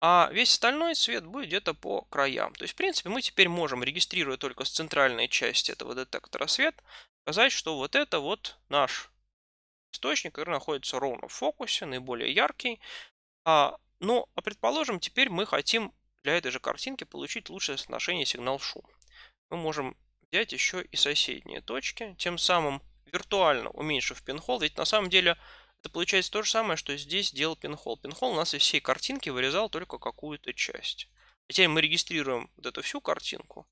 А весь остальной свет будет где-то по краям. То есть, в принципе, мы теперь можем, регистрируя только с центральной части этого детектора свет, сказать, что вот это вот наш источник, который находится ровно в фокусе, наиболее яркий. А, ну, а предположим, теперь мы хотим для этой же картинки получить лучшее соотношение сигнал-шум. Мы можем взять еще и соседние точки, тем самым виртуально уменьшив пинхол, ведь на самом деле это получается то же самое, что здесь делал пинхол. Пинхол у нас из всей картинки вырезал только какую-то часть. теперь мы регистрируем вот эту всю картинку,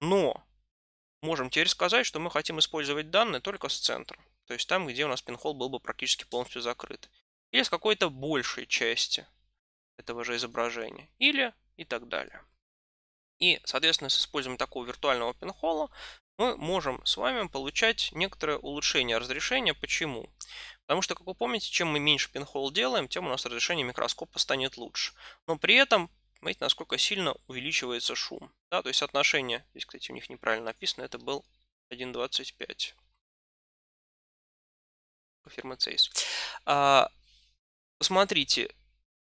но можем теперь сказать, что мы хотим использовать данные только с центра. То есть там, где у нас пинхол был бы практически полностью закрыт или с какой-то большей части этого же изображения, или и так далее. И, соответственно, с использованием такого виртуального пинхола мы можем с вами получать некоторое улучшение разрешения. Почему? Потому что, как вы помните, чем мы меньше пинхол делаем, тем у нас разрешение микроскопа станет лучше. Но при этом, смотрите, насколько сильно увеличивается шум. Да, то есть отношение, здесь, кстати, у них неправильно написано, это был 1.25 фирмы Zeiss. Посмотрите,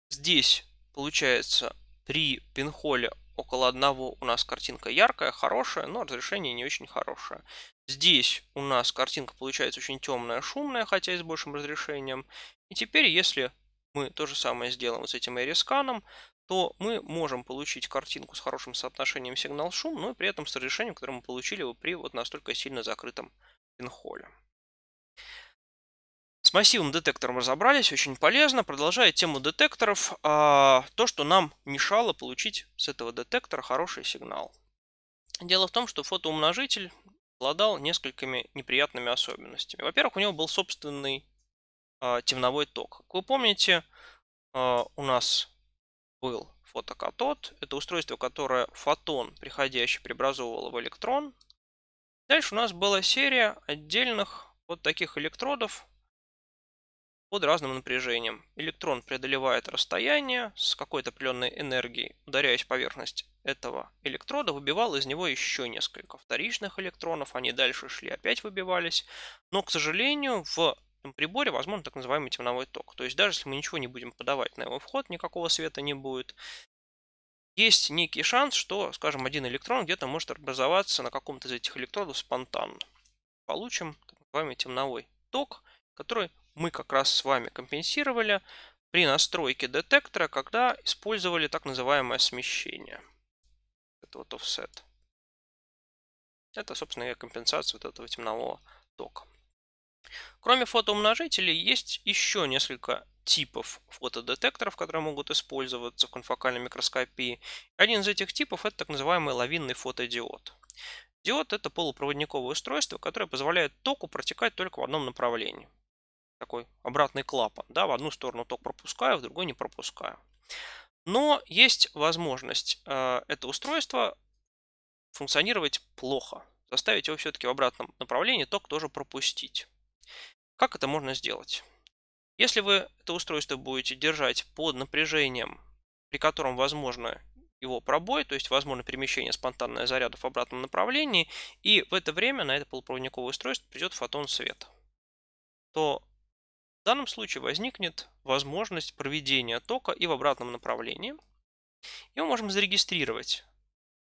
здесь получается при пинхоле около одного у нас картинка яркая, хорошая, но разрешение не очень хорошее. Здесь у нас картинка получается очень темная, шумная, хотя и с большим разрешением. И теперь, если мы то же самое сделаем с этим эйрисканом, то мы можем получить картинку с хорошим соотношением сигнал-шум, но и при этом с разрешением, которое мы получили при вот настолько сильно закрытом пинхоле. С массивным детектором разобрались, очень полезно. Продолжая тему детекторов, а, то, что нам мешало получить с этого детектора хороший сигнал. Дело в том, что фотоумножитель обладал несколькими неприятными особенностями. Во-первых, у него был собственный э, темновой ток. Как вы помните, э, у нас был фотокатод. Это устройство, которое фотон, приходящий, преобразовывало в электрон. Дальше у нас была серия отдельных вот таких электродов под разным напряжением. Электрон преодолевает расстояние с какой-то определенной энергией, ударяясь в поверхность этого электрода, выбивал из него еще несколько вторичных электронов, они дальше шли, опять выбивались. Но, к сожалению, в этом приборе возможен так называемый темновой ток. То есть даже если мы ничего не будем подавать на его вход, никакого света не будет, есть некий шанс, что, скажем, один электрон где-то может образоваться на каком-то из этих электродов спонтанно. Получим так называемый темновой ток, который мы как раз с вами компенсировали при настройке детектора, когда использовали так называемое смещение. Это вот offset. Это, собственно, компенсация вот этого темнового тока. Кроме фотоумножителей, есть еще несколько типов фотодетекторов, которые могут использоваться в конфокальной микроскопии. Один из этих типов это так называемый лавинный фотодиод. Диод это полупроводниковое устройство, которое позволяет току протекать только в одном направлении. Такой обратный клапан. Да, в одну сторону ток пропускаю, в другую не пропускаю. Но есть возможность э, это устройство функционировать плохо. Заставить его все-таки в обратном направлении ток тоже пропустить. Как это можно сделать? Если вы это устройство будете держать под напряжением, при котором возможно его пробой, то есть возможно перемещение спонтанных зарядов в обратном направлении, и в это время на это полупроводниковое устройство придет фотон света, то в данном случае возникнет возможность проведения тока и в обратном направлении, и мы можем зарегистрировать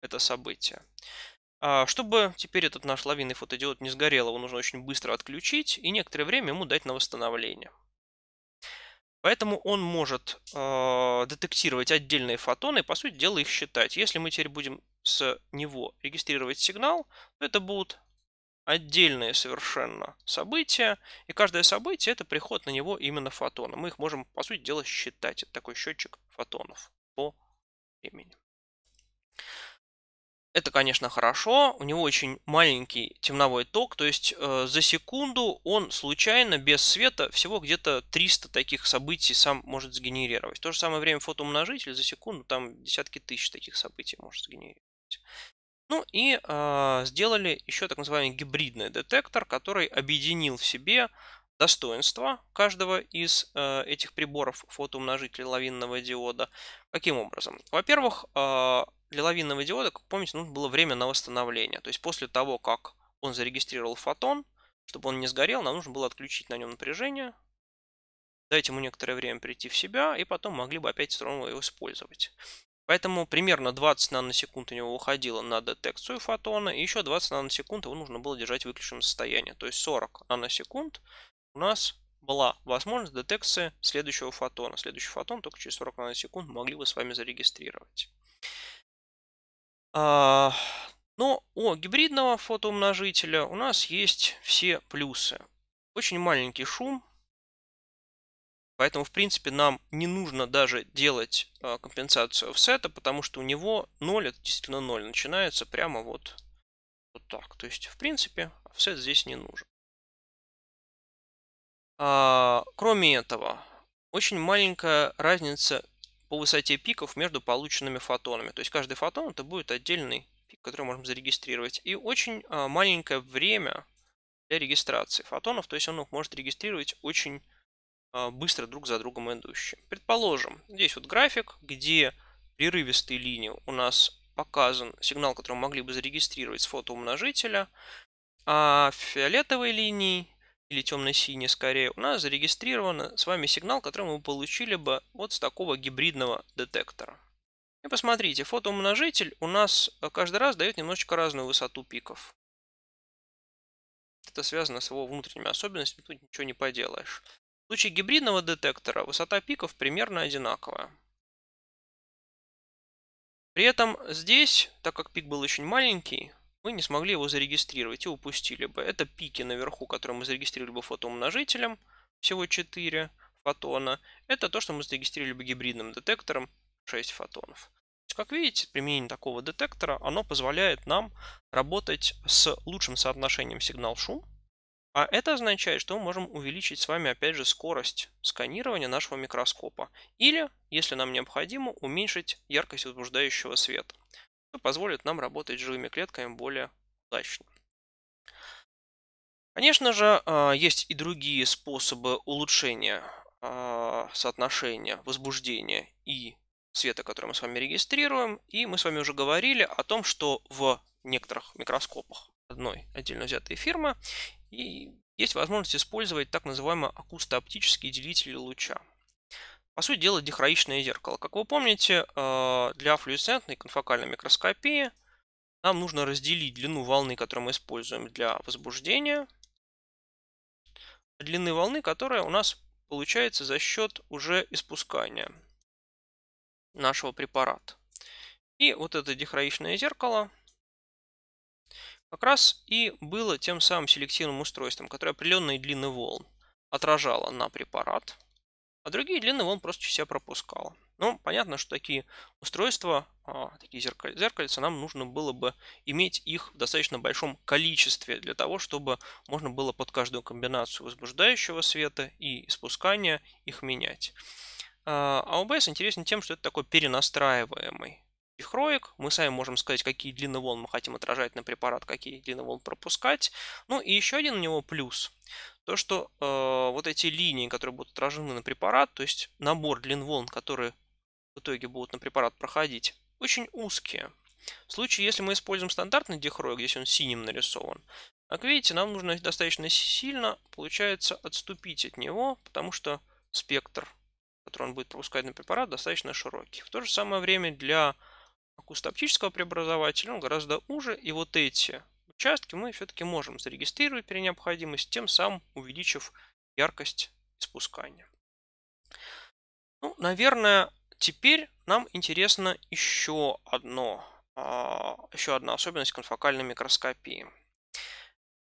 это событие. А, чтобы теперь этот наш лавинный фотодиод не сгорел, его нужно очень быстро отключить и некоторое время ему дать на восстановление. Поэтому он может э, детектировать отдельные фотоны и, по сути дела, их считать. Если мы теперь будем с него регистрировать сигнал, то это будут отдельные совершенно события, и каждое событие это приход на него именно фотона. Мы их можем, по сути дела, считать. Это такой счетчик фотонов по времени. Это, конечно, хорошо. У него очень маленький темновой ток, то есть э, за секунду он случайно, без света, всего где-то 300 таких событий сам может сгенерировать. В то же самое время фотоумножитель за секунду там десятки тысяч таких событий может сгенерировать. Ну и э, сделали еще так называемый гибридный детектор, который объединил в себе достоинства каждого из э, этих приборов фотоумножителя лавинного диода. Каким образом? Во-первых, э, для лавинного диода, как помните, нужно было время на восстановление. То есть после того, как он зарегистрировал фотон, чтобы он не сгорел, нам нужно было отключить на нем напряжение, дать ему некоторое время прийти в себя, и потом могли бы опять снова его использовать. Поэтому примерно 20 наносекунд у него уходило на детекцию фотона, и еще 20 наносекунд его нужно было держать в выключенном состоянии. То есть 40 наносекунд у нас была возможность детекции следующего фотона. Следующий фотон только через 40 наносекунд могли бы с вами зарегистрировать. А, но у гибридного фотоумножителя у нас есть все плюсы. Очень маленький шум, поэтому, в принципе, нам не нужно даже делать а, компенсацию офсета, потому что у него 0, это действительно 0, начинается прямо вот, вот так. То есть, в принципе, офсет здесь не нужен. А, кроме этого, очень маленькая разница по высоте пиков между полученными фотонами. То есть каждый фотон это будет отдельный пик, который можем зарегистрировать. И очень а, маленькое время для регистрации фотонов, то есть он их может регистрировать очень а, быстро друг за другом идущие. Предположим, здесь вот график, где прерывистой линии у нас показан сигнал, который мы могли бы зарегистрировать с фотоумножителя, а фиолетовой линией или темно-синий скорее, у нас зарегистрирован с вами сигнал, который мы получили бы вот с такого гибридного детектора. И посмотрите, фотоумножитель у нас э, каждый раз дает немножечко разную высоту пиков. Это связано с его внутренними особенностями, тут ничего не поделаешь. В случае гибридного детектора высота пиков примерно одинаковая. При этом здесь, так как пик был очень маленький, мы не смогли его зарегистрировать и упустили бы. Это пики наверху, которые мы зарегистрировали бы фотоумножителем, всего 4 фотона. Это то, что мы зарегистрировали бы гибридным детектором, 6 фотонов. Как видите, применение такого детектора, оно позволяет нам работать с лучшим соотношением сигнал-шум, а это означает, что мы можем увеличить с вами, опять же, скорость сканирования нашего микроскопа. Или, если нам необходимо, уменьшить яркость возбуждающего света, что позволит нам работать с живыми клетками более удачно. Конечно же, а, есть и другие способы улучшения а, соотношения возбуждения и света, который мы с вами регистрируем. И мы с вами уже говорили о том, что в некоторых микроскопах одной отдельно взятой фирмы и есть возможность использовать так называемые акустооптические делители луча. По сути дела, дихроичное зеркало. Как вы помните, а, для флуоресцентной конфокальной микроскопии нам нужно разделить длину волны, которую мы используем для возбуждения, длины волны, которая у нас получается за счет уже испускания нашего препарата. И вот это дихроичное зеркало как раз и было тем самым селективным устройством, которое определенные длины волн отражало на препарат, а другие длины волн просто себя пропускало. Ну, понятно, что такие устройства, а, такие зеркаль, зеркальца, нам нужно было бы иметь их в достаточно большом количестве для того, чтобы можно было под каждую комбинацию возбуждающего света и испускания их менять. А OBS а интересен тем, что это такой перенастраиваемый дихроик. Мы сами можем сказать, какие длины волн мы хотим отражать на препарат, какие длины волн пропускать. Ну и еще один у него плюс. То, что э, вот эти линии, которые будут отражены на препарат, то есть набор длин волн, которые в итоге будут на препарат проходить, очень узкие. В случае, если мы используем стандартный дихроик, здесь он синим нарисован, как видите, нам нужно достаточно сильно, получается, отступить от него, потому что спектр, который он будет пропускать на препарат, достаточно широкий. В то же самое время для акустооптического преобразователя он гораздо уже, и вот эти участки мы все-таки можем зарегистрировать при необходимости, тем самым увеличив яркость испускания. Ну, наверное, Теперь нам интересно еще одно, а, еще одна особенность конфокальной микроскопии.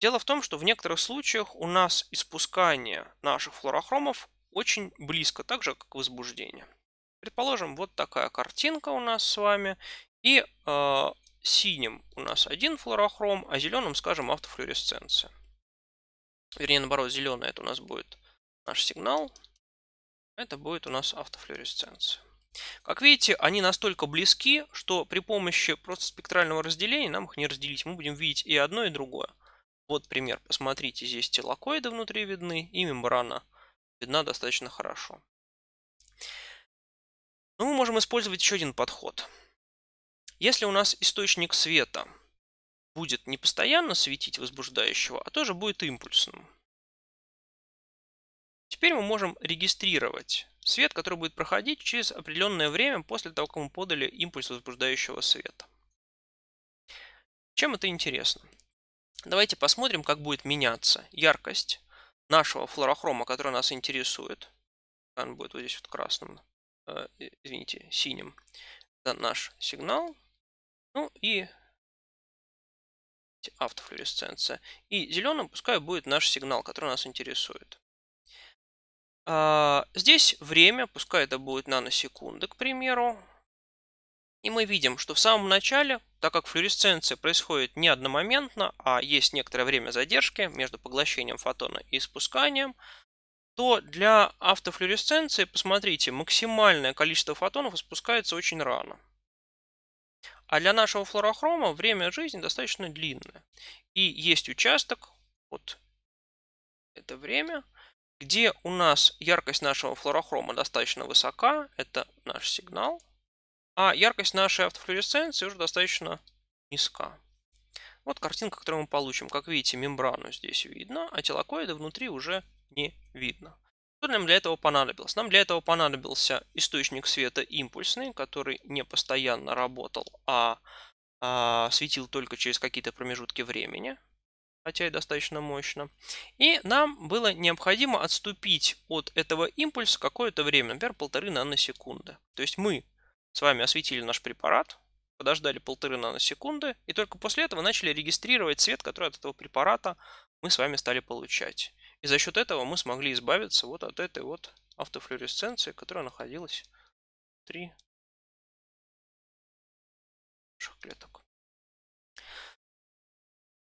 Дело в том, что в некоторых случаях у нас испускание наших флуорохромов очень близко, так же как возбуждение. Предположим, вот такая картинка у нас с вами, и э, синим у нас один флуорохром, а зеленым, скажем, автофлуоресценция. Вернее, наоборот, зеленый это у нас будет наш сигнал, это будет у нас автофлуоресценция. Как видите, они настолько близки, что при помощи просто спектрального разделения нам их не разделить. Мы будем видеть и одно, и другое. Вот пример. Посмотрите, здесь телокоиды внутри видны, и мембрана видна достаточно хорошо. Но мы можем использовать еще один подход. Если у нас источник света будет не постоянно светить возбуждающего, а тоже будет импульсным, теперь мы можем регистрировать свет, который будет проходить через определенное время после того, как мы подали импульс возбуждающего света. Чем это интересно? Давайте посмотрим, как будет меняться яркость нашего флорохрома, который нас интересует. Он будет вот здесь вот красным, извините, синим. Это наш сигнал. Ну и автофлуоресценция. И зеленым пускай будет наш сигнал, который нас интересует. А, здесь время, пускай это будет наносекунды, к примеру. И мы видим, что в самом начале, так как флуоресценция происходит не одномоментно, а есть некоторое время задержки между поглощением фотона и испусканием, то для автофлуоресценции, посмотрите, максимальное количество фотонов испускается очень рано. А для нашего флуорохрома время жизни достаточно длинное. И есть участок, вот это время – где у нас яркость нашего флуорохрома достаточно высока, это наш сигнал, а яркость нашей автофлуоресценции уже достаточно низка. Вот картинка, которую мы получим. Как видите, мембрану здесь видно, а телокоиды внутри уже не видно. Что нам для этого понадобилось? Нам для этого понадобился источник света импульсный, который не постоянно работал, а, а светил только через какие-то промежутки времени хотя и достаточно мощно. И нам было необходимо отступить от этого импульса какое-то время, например, полторы наносекунды. То есть мы с вами осветили наш препарат, подождали полторы наносекунды, и только после этого начали регистрировать цвет, который от этого препарата мы с вами стали получать. И за счет этого мы смогли избавиться вот от этой вот автофлуоресценции, которая находилась внутри наших клеток.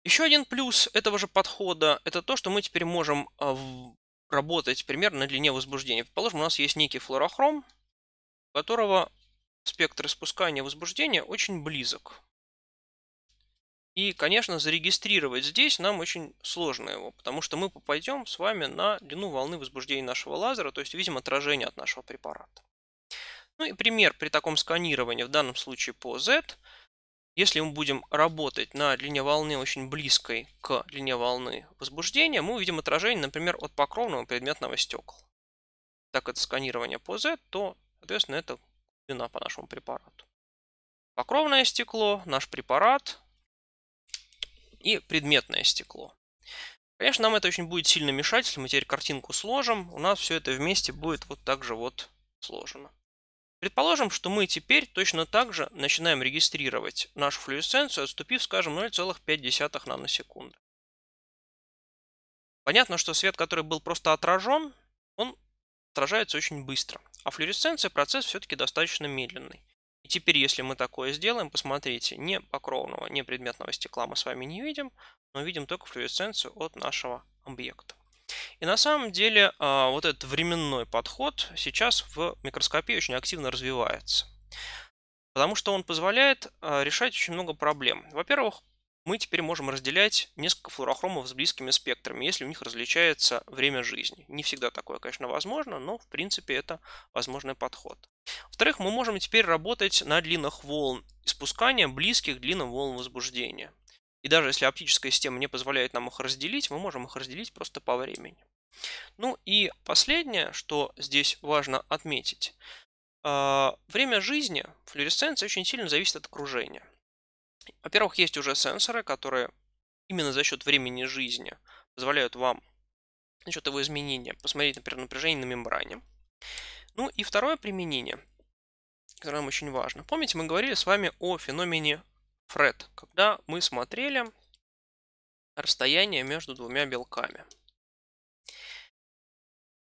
Еще один плюс этого же подхода – это то, что мы теперь можем а, работать примерно на длине возбуждения. Предположим, у нас есть некий флуорохром, у которого спектр испускания возбуждения очень близок. И, конечно, зарегистрировать здесь нам очень сложно его, потому что мы попадем с вами на длину волны возбуждения нашего лазера, то есть видим отражение от нашего препарата. Ну и пример при таком сканировании, в данном случае по Z, если мы будем работать на длине волны очень близкой к длине волны возбуждения, мы увидим отражение, например, от покровного предметного стекла. Так это сканирование по Z, то, соответственно, это глубина по нашему препарату. Покровное стекло, наш препарат и предметное стекло. Конечно, нам это очень будет сильно мешать, если мы теперь картинку сложим, у нас все это вместе будет вот так же вот сложено. Предположим, что мы теперь точно так же начинаем регистрировать нашу флуоресценцию, отступив, скажем, 0,5 наносекунды. Понятно, что свет, который был просто отражен, он отражается очень быстро. А флуоресценция процесс все-таки достаточно медленный. И теперь, если мы такое сделаем, посмотрите, не покровного, не предметного стекла мы с вами не видим, но видим только флуоресценцию от нашего объекта. И на самом деле а, вот этот временной подход сейчас в микроскопии очень активно развивается. Потому что он позволяет а, решать очень много проблем. Во-первых, мы теперь можем разделять несколько флуорохромов с близкими спектрами, если у них различается время жизни. Не всегда такое, конечно, возможно, но в принципе это возможный подход. Во-вторых, мы можем теперь работать на длинах волн испускания, близких длинам волн возбуждения. И даже если оптическая система не позволяет нам их разделить, мы можем их разделить просто по времени. Ну и последнее, что здесь важно отметить. А, время жизни флуоресценции очень сильно зависит от окружения. Во-первых, есть уже сенсоры, которые именно за счет времени жизни позволяют вам за счет его изменения посмотреть, например, напряжение на мембране. Ну и второе применение, которое нам очень важно. Помните, мы говорили с вами о феномене Фред, когда мы смотрели расстояние между двумя белками.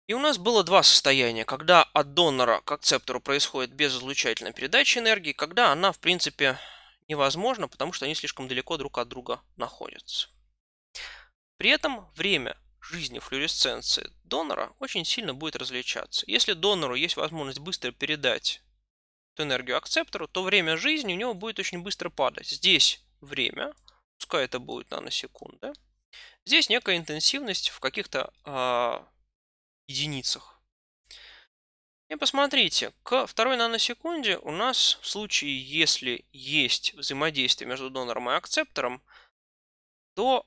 И у нас было два состояния, когда от донора к акцептору происходит безизлучательная передача энергии, когда она, в принципе, невозможно, потому что они слишком далеко друг от друга находятся. При этом время жизни флуоресценции донора очень сильно будет различаться. Если донору есть возможность быстро передать эту энергию акцептору, то время жизни у него будет очень быстро падать. Здесь время, пускай это будет наносекунды, здесь некая интенсивность в каких-то э, единицах и посмотрите, к второй наносекунде у нас в случае, если есть взаимодействие между донором и акцептором, то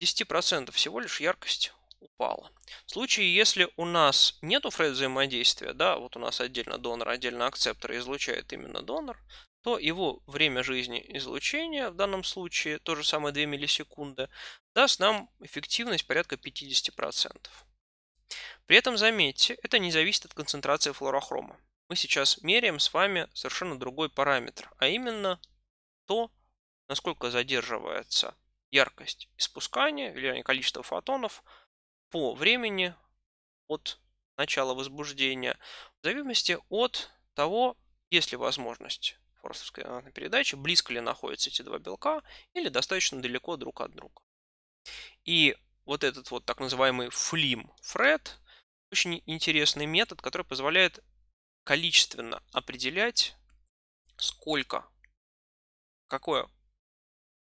10% всего лишь яркость упала. В случае, если у нас нету фред взаимодействия, да, вот у нас отдельно донор, отдельно акцептор излучает именно донор, то его время жизни излучения, в данном случае то же самое 2 миллисекунды, даст нам эффективность порядка 50%. При этом заметьте, это не зависит от концентрации флуорохрома. Мы сейчас меряем с вами совершенно другой параметр, а именно то, насколько задерживается яркость испускания, или количество фотонов по времени от начала возбуждения, в зависимости от того, есть ли возможность форсовской передачи, близко ли находятся эти два белка или достаточно далеко друг от друга. И вот этот вот так называемый флим фред очень интересный метод, который позволяет количественно определять, сколько, какое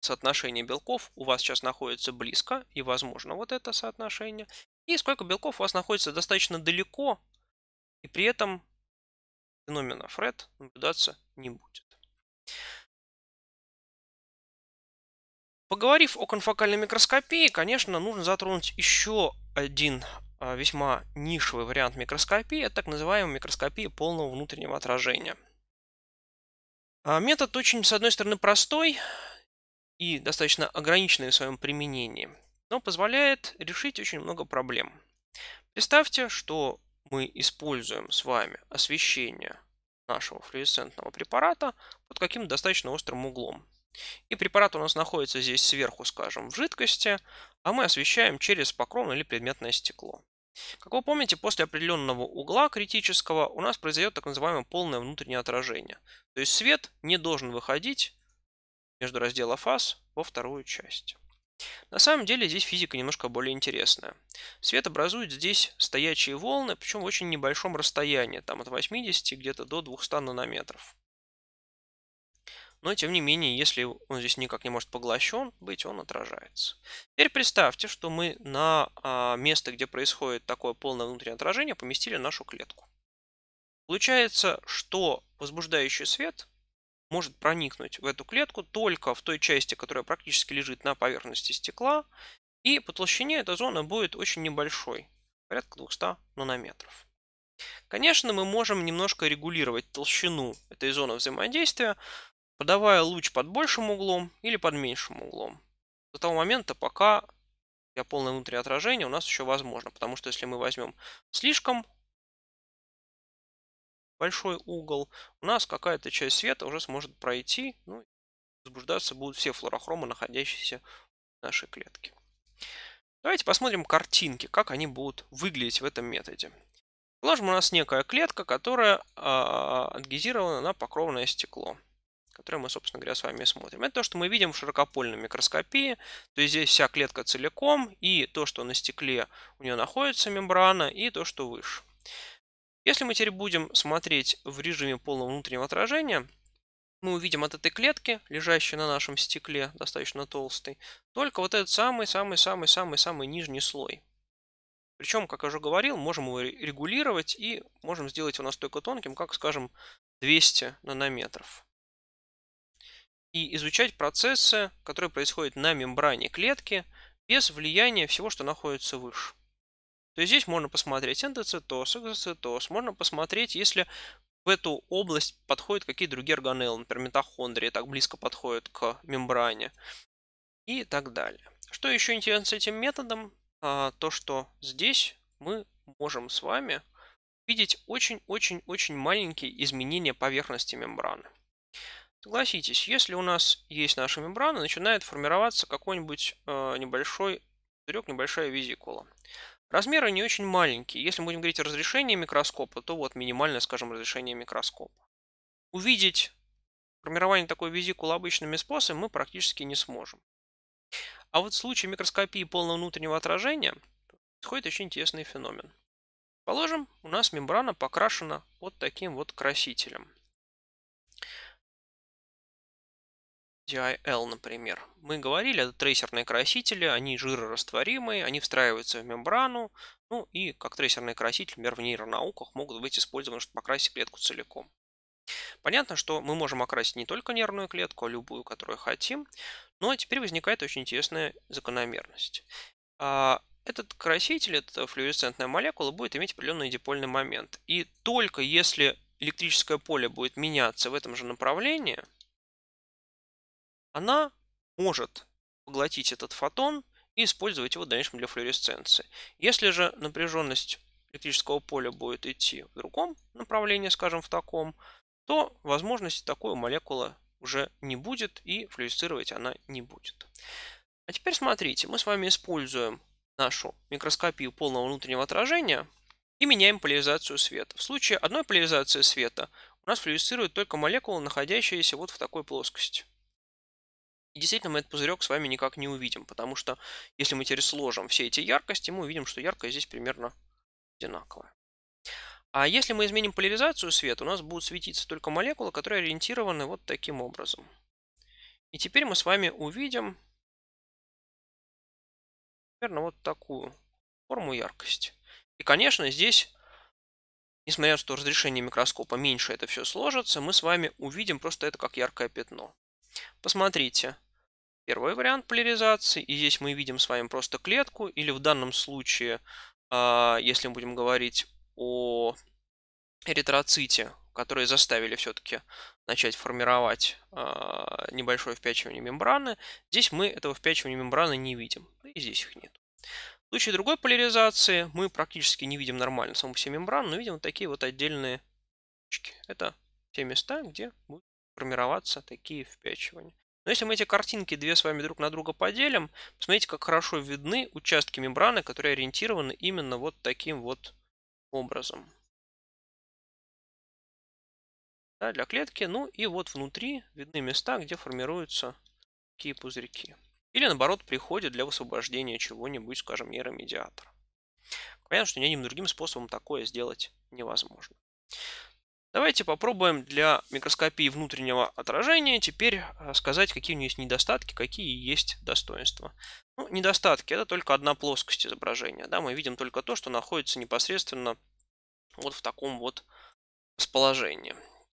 соотношение белков у вас сейчас находится близко, и возможно вот это соотношение, и сколько белков у вас находится достаточно далеко, и при этом феномена Фред наблюдаться не будет. Поговорив о конфокальной микроскопии, конечно, нужно затронуть еще один а, весьма нишевый вариант микроскопии, это так называемая микроскопия полного внутреннего отражения. А, метод очень, с одной стороны, простой и достаточно ограниченный в своем применении, но позволяет решить очень много проблем. Представьте, что мы используем с вами освещение нашего флуоресцентного препарата под каким-то достаточно острым углом. И препарат у нас находится здесь сверху, скажем, в жидкости, а мы освещаем через покровное или предметное стекло. Как вы помните, после определенного угла критического у нас произойдет так называемое полное внутреннее отражение. То есть свет не должен выходить между раздела фаз во вторую часть. На самом деле здесь физика немножко более интересная. Свет образует здесь стоячие волны, причем в очень небольшом расстоянии, там от 80 где-то до 200 нанометров. Но, тем не менее, если он здесь никак не может поглощен быть, он отражается. Теперь представьте, что мы на а, место, где происходит такое полное внутреннее отражение, поместили нашу клетку. Получается, что возбуждающий свет может проникнуть в эту клетку только в той части, которая практически лежит на поверхности стекла, и по толщине эта зона будет очень небольшой, порядка 200 нанометров. Конечно, мы можем немножко регулировать толщину этой зоны взаимодействия, подавая луч под большим углом или под меньшим углом. До того момента, пока для полное внутреннее отражение у нас еще возможно, потому что если мы возьмем слишком большой угол, у нас какая-то часть света уже сможет пройти, ну, возбуждаться будут все флуорохромы, находящиеся в нашей клетке. Давайте посмотрим картинки, как они будут выглядеть в этом методе. Положим, у нас некая клетка, которая э, адгезирована на покровное стекло, которое мы, собственно говоря, с вами смотрим. Это то, что мы видим в широкопольной микроскопии. То есть здесь вся клетка целиком, и то, что на стекле у нее находится мембрана, и то, что выше. Если мы теперь будем смотреть в режиме полного внутреннего отражения, мы увидим от этой клетки, лежащей на нашем стекле, достаточно толстой, только вот этот самый-самый-самый-самый-самый нижний слой. Причем, как я уже говорил, можем его регулировать и можем сделать его настолько тонким, как, скажем, 200 нанометров. И изучать процессы, которые происходят на мембране клетки, без влияния всего, что находится выше. То есть здесь можно посмотреть эндоцитоз, экзоцитоз, можно посмотреть, если в эту область подходят какие-то другие органеллы, например, митохондрии, так близко подходят к мембране и так далее. Что еще интересно с этим методом? А, то, что здесь мы можем с вами видеть очень-очень-очень маленькие изменения поверхности мембраны. Согласитесь, если у нас есть наша мембрана, начинает формироваться какой-нибудь э, небольшой пузырек, небольшая визикула. Размеры не очень маленькие. Если мы будем говорить о разрешении микроскопа, то вот минимальное, скажем, разрешение микроскопа. Увидеть формирование такой визикулы обычными способами мы практически не сможем. А вот в случае микроскопии полного внутреннего отражения происходит очень интересный феномен. Положим, у нас мембрана покрашена вот таким вот красителем. DIL, например. Мы говорили, это трейсерные красители, они жирорастворимые, они встраиваются в мембрану, ну и как трейсерный краситель, например, в нейронауках могут быть использованы, чтобы покрасить клетку целиком. Понятно, что мы можем окрасить не только нервную клетку, а любую, которую хотим, но теперь возникает очень интересная закономерность. А, этот краситель, эта флуоресцентная молекула будет иметь определенный дипольный момент. И только если электрическое поле будет меняться в этом же направлении – она может поглотить этот фотон и использовать его в дальнейшем для флуоресценции. Если же напряженность электрического поля будет идти в другом направлении, скажем, в таком, то возможности такой молекулы уже не будет и флуоресцировать она не будет. А теперь смотрите, мы с вами используем нашу микроскопию полного внутреннего отражения и меняем поляризацию света. В случае одной поляризации света у нас флуоресцирует только молекула, находящаяся вот в такой плоскости. И действительно мы этот пузырек с вами никак не увидим, потому что если мы теперь сложим все эти яркости, мы увидим, что яркость здесь примерно одинаковая. А если мы изменим поляризацию света, у нас будут светиться только молекулы, которые ориентированы вот таким образом. И теперь мы с вами увидим примерно вот такую форму яркости. И, конечно, здесь, несмотря на то, что разрешение микроскопа меньше это все сложится, мы с вами увидим просто это как яркое пятно. Посмотрите, Первый вариант поляризации, и здесь мы видим с вами просто клетку, или в данном случае, а, если мы будем говорить о эритроците, которые заставили все-таки начать формировать а, небольшое впячивание мембраны, здесь мы этого впячивания мембраны не видим, и здесь их нет. В случае другой поляризации мы практически не видим нормально саму все мембрану, но видим вот такие вот отдельные точки. Это те места, где будут формироваться такие впячивания. Но если мы эти картинки две с вами друг на друга поделим, посмотрите, как хорошо видны участки мембраны, которые ориентированы именно вот таким вот образом. да, для клетки. Ну и вот внутри видны места, где формируются такие пузырьки. Или наоборот приходят для высвобождения чего-нибудь, скажем, нейромедиатора. Понятно, что ни одним другим способом такое сделать невозможно. Давайте попробуем для микроскопии внутреннего отражения теперь э, сказать, какие у нее есть недостатки, какие есть достоинства. Ну, недостатки – это только одна плоскость изображения. Да, мы видим только то, что находится непосредственно вот в таком вот расположении.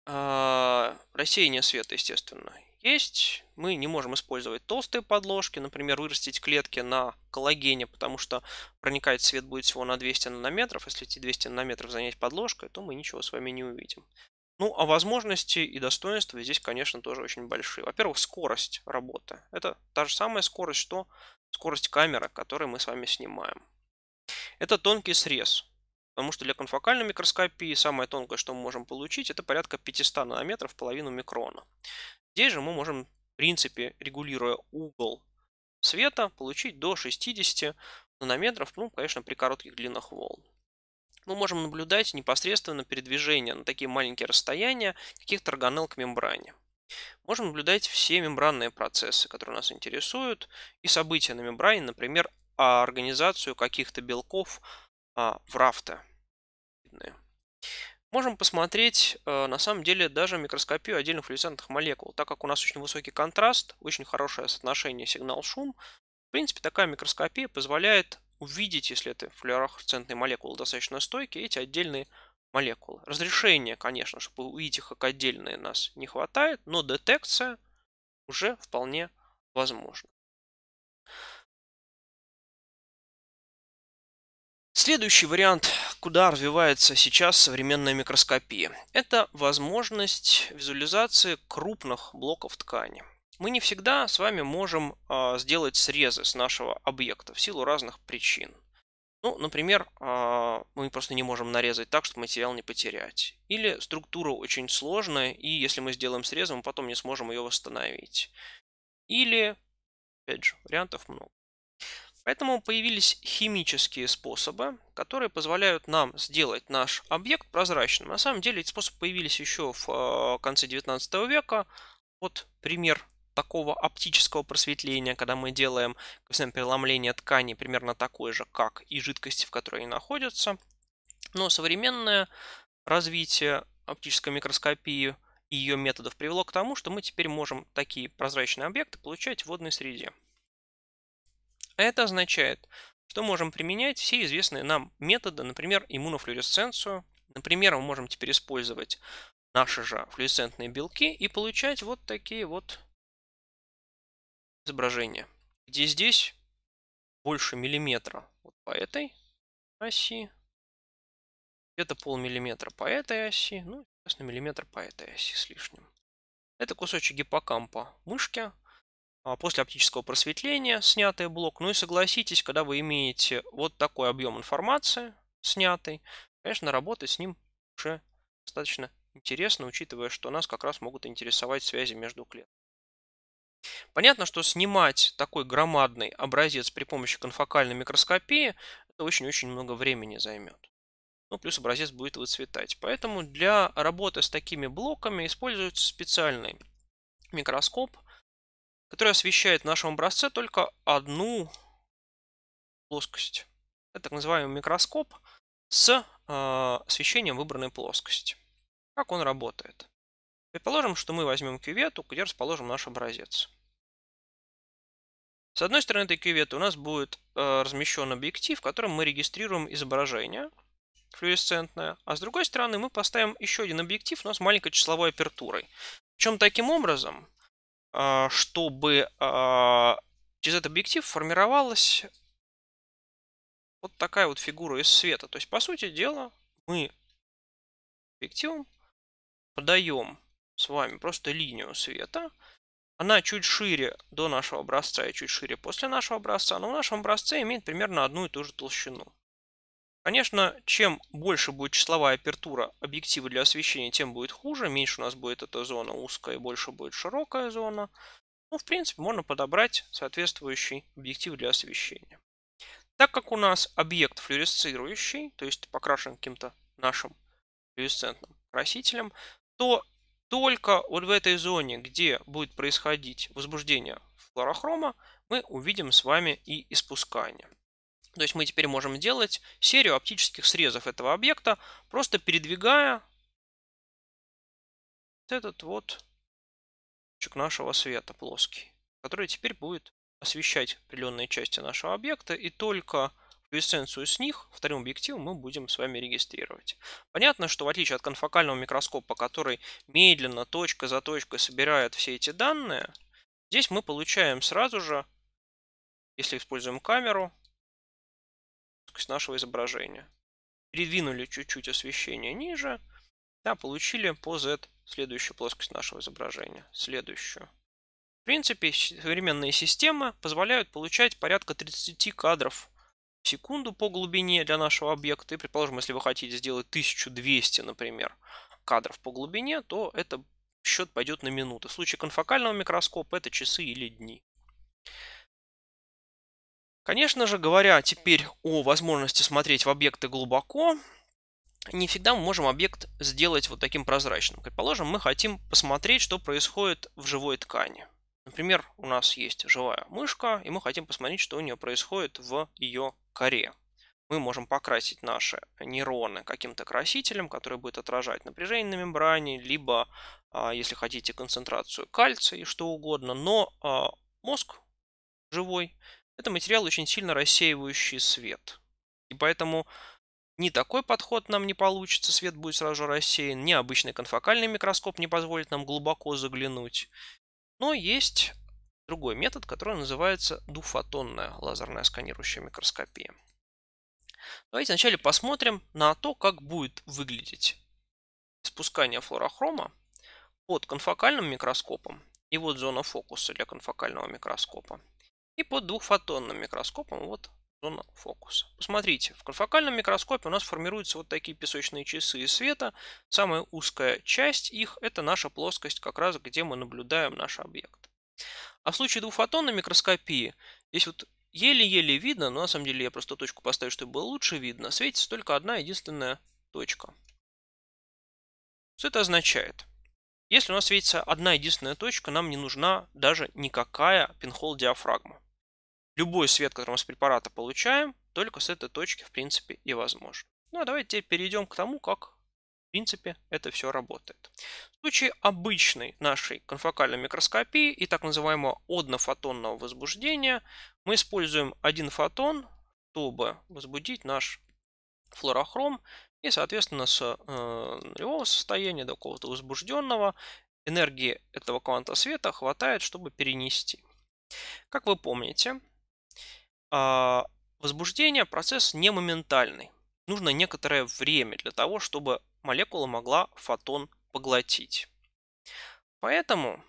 А, рассеяние света, естественно, есть. Мы не можем использовать толстые подложки, например, вырастить клетки на коллагене, потому что проникать свет будет всего на 200 нанометров. Если эти 200 нанометров занять подложкой, то мы ничего с вами не увидим. Ну, а возможности и достоинства здесь, конечно, тоже очень большие. Во-первых, скорость работы. Это та же самая скорость, что скорость камеры, которой мы с вами снимаем. Это тонкий срез. Потому что для конфокальной микроскопии самое тонкое, что мы можем получить, это порядка 500 нанометров, половину микрона. Здесь же мы можем, в принципе, регулируя угол света, получить до 60 нанометров, ну, конечно, при коротких длинных волн. Мы можем наблюдать непосредственно передвижение на такие маленькие расстояния каких-то органелл к мембране. Можем наблюдать все мембранные процессы, которые нас интересуют, и события на мембране, например, организацию каких-то белков а, в рафте. Можем посмотреть, э, на самом деле, даже микроскопию отдельных флуоресцентных молекул. Так как у нас очень высокий контраст, очень хорошее соотношение сигнал-шум, в принципе, такая микроскопия позволяет увидеть, если это флуоресцентные молекулы достаточно стойкие, эти отдельные молекулы. Разрешение, конечно, чтобы увидеть их как отдельные, нас не хватает, но детекция уже вполне возможна. Следующий вариант, куда развивается сейчас современная микроскопия, это возможность визуализации крупных блоков ткани. Мы не всегда с вами можем э, сделать срезы с нашего объекта в силу разных причин. Ну, например, э, мы просто не можем нарезать так, чтобы материал не потерять. Или структура очень сложная, и если мы сделаем срез, мы потом не сможем ее восстановить. Или, опять же, вариантов много. Поэтому появились химические способы, которые позволяют нам сделать наш объект прозрачным. На самом деле эти способы появились еще в э, конце 19 века. Вот пример такого оптического просветления, когда мы делаем коэффициент преломления ткани примерно такой же, как и жидкости, в которой они находятся. Но современное развитие оптической микроскопии и ее методов привело к тому, что мы теперь можем такие прозрачные объекты получать в водной среде. Это означает, что можем применять все известные нам методы, например, иммунофлюоресценцию. Например, мы можем теперь использовать наши же флуоресцентные белки и получать вот такие вот изображения, где здесь больше миллиметра вот по этой оси, где-то полмиллиметра по этой оси, ну, соответственно, миллиметр по этой оси с лишним. Это кусочек гиппокампа мышки, после оптического просветления снятый блок. Ну и согласитесь, когда вы имеете вот такой объем информации снятый, конечно, работать с ним уже достаточно интересно, учитывая, что нас как раз могут интересовать связи между клетками. Понятно, что снимать такой громадный образец при помощи конфокальной микроскопии это очень-очень много времени займет. Ну, плюс образец будет выцветать. Поэтому для работы с такими блоками используется специальный микроскоп, который освещает в нашем образце только одну плоскость. Это так называемый микроскоп с э, освещением выбранной плоскости. Как он работает? Предположим, что мы возьмем кювету, где расположим наш образец. С одной стороны этой кюветы у нас будет э, размещен объектив, в котором мы регистрируем изображение флуоресцентное, а с другой стороны мы поставим еще один объектив у нас маленькой числовой апертурой. Причем таким образом чтобы а, через этот объектив формировалась вот такая вот фигура из света. То есть, по сути дела, мы объективом подаем с вами просто линию света. Она чуть шире до нашего образца и чуть шире после нашего образца, но в нашем образце имеет примерно одну и ту же толщину. Конечно, чем больше будет числовая апертура объектива для освещения, тем будет хуже. Меньше у нас будет эта зона узкая и больше будет широкая зона. Ну, в принципе, можно подобрать соответствующий объектив для освещения. Так как у нас объект флуоресцирующий, то есть покрашен каким-то нашим флуоресцентным красителем, то только вот в этой зоне, где будет происходить возбуждение флуорохрома, мы увидим с вами и испускание. То есть мы теперь можем делать серию оптических срезов этого объекта, просто передвигая этот вот нашего света плоский, который теперь будет освещать определенные части нашего объекта, и только флюоресценцию с них вторым объективом мы будем с вами регистрировать. Понятно, что в отличие от конфокального микроскопа, который медленно, точка за точкой собирает все эти данные, здесь мы получаем сразу же, если используем камеру, нашего изображения. Передвинули чуть-чуть освещение ниже, да, получили по Z следующую плоскость нашего изображения, следующую. В принципе, современные системы позволяют получать порядка 30 кадров в секунду по глубине для нашего объекта. И, предположим, если вы хотите сделать 1200, например, кадров по глубине, то это счет пойдет на минуты. В случае конфокального микроскопа это часы или дни. Конечно же, говоря теперь о возможности смотреть в объекты глубоко, не всегда мы можем объект сделать вот таким прозрачным. Предположим, мы хотим посмотреть, что происходит в живой ткани. Например, у нас есть живая мышка, и мы хотим посмотреть, что у нее происходит в ее коре. Мы можем покрасить наши нейроны каким-то красителем, который будет отражать напряжение на мембране, либо, а, если хотите, концентрацию кальция и что угодно. Но а, мозг живой – это материал, очень сильно рассеивающий свет. И поэтому ни такой подход нам не получится, свет будет сразу же рассеян, ни обычный конфокальный микроскоп не позволит нам глубоко заглянуть. Но есть другой метод, который называется двухфотонная лазерная сканирующая микроскопия. Давайте вначале посмотрим на то, как будет выглядеть спускание флуорохрома под конфокальным микроскопом. И вот зона фокуса для конфокального микроскопа. И под двухфотонным микроскопом вот зона фокуса. Посмотрите, в конфокальном микроскопе у нас формируются вот такие песочные часы света. Самая узкая часть их – это наша плоскость, как раз где мы наблюдаем наш объект. А в случае двухфотонной микроскопии, здесь вот еле-еле видно, но на самом деле я просто точку поставлю, чтобы было лучше видно, светится только одна единственная точка. Что это означает? Если у нас светится одна единственная точка, нам не нужна даже никакая пинхол диафрагма любой свет, который мы с препарата получаем, только с этой точки, в принципе, и возможно. Ну а давайте теперь перейдем к тому, как, в принципе, это все работает. В случае обычной нашей конфокальной микроскопии и так называемого однофотонного возбуждения мы используем один фотон, чтобы возбудить наш флорохром, и, соответственно, с э, состояния до какого-то возбужденного энергии этого кванта света хватает, чтобы перенести. Как вы помните, а, возбуждение процесс не моментальный. Нужно некоторое время для того, чтобы молекула могла фотон поглотить. Поэтому,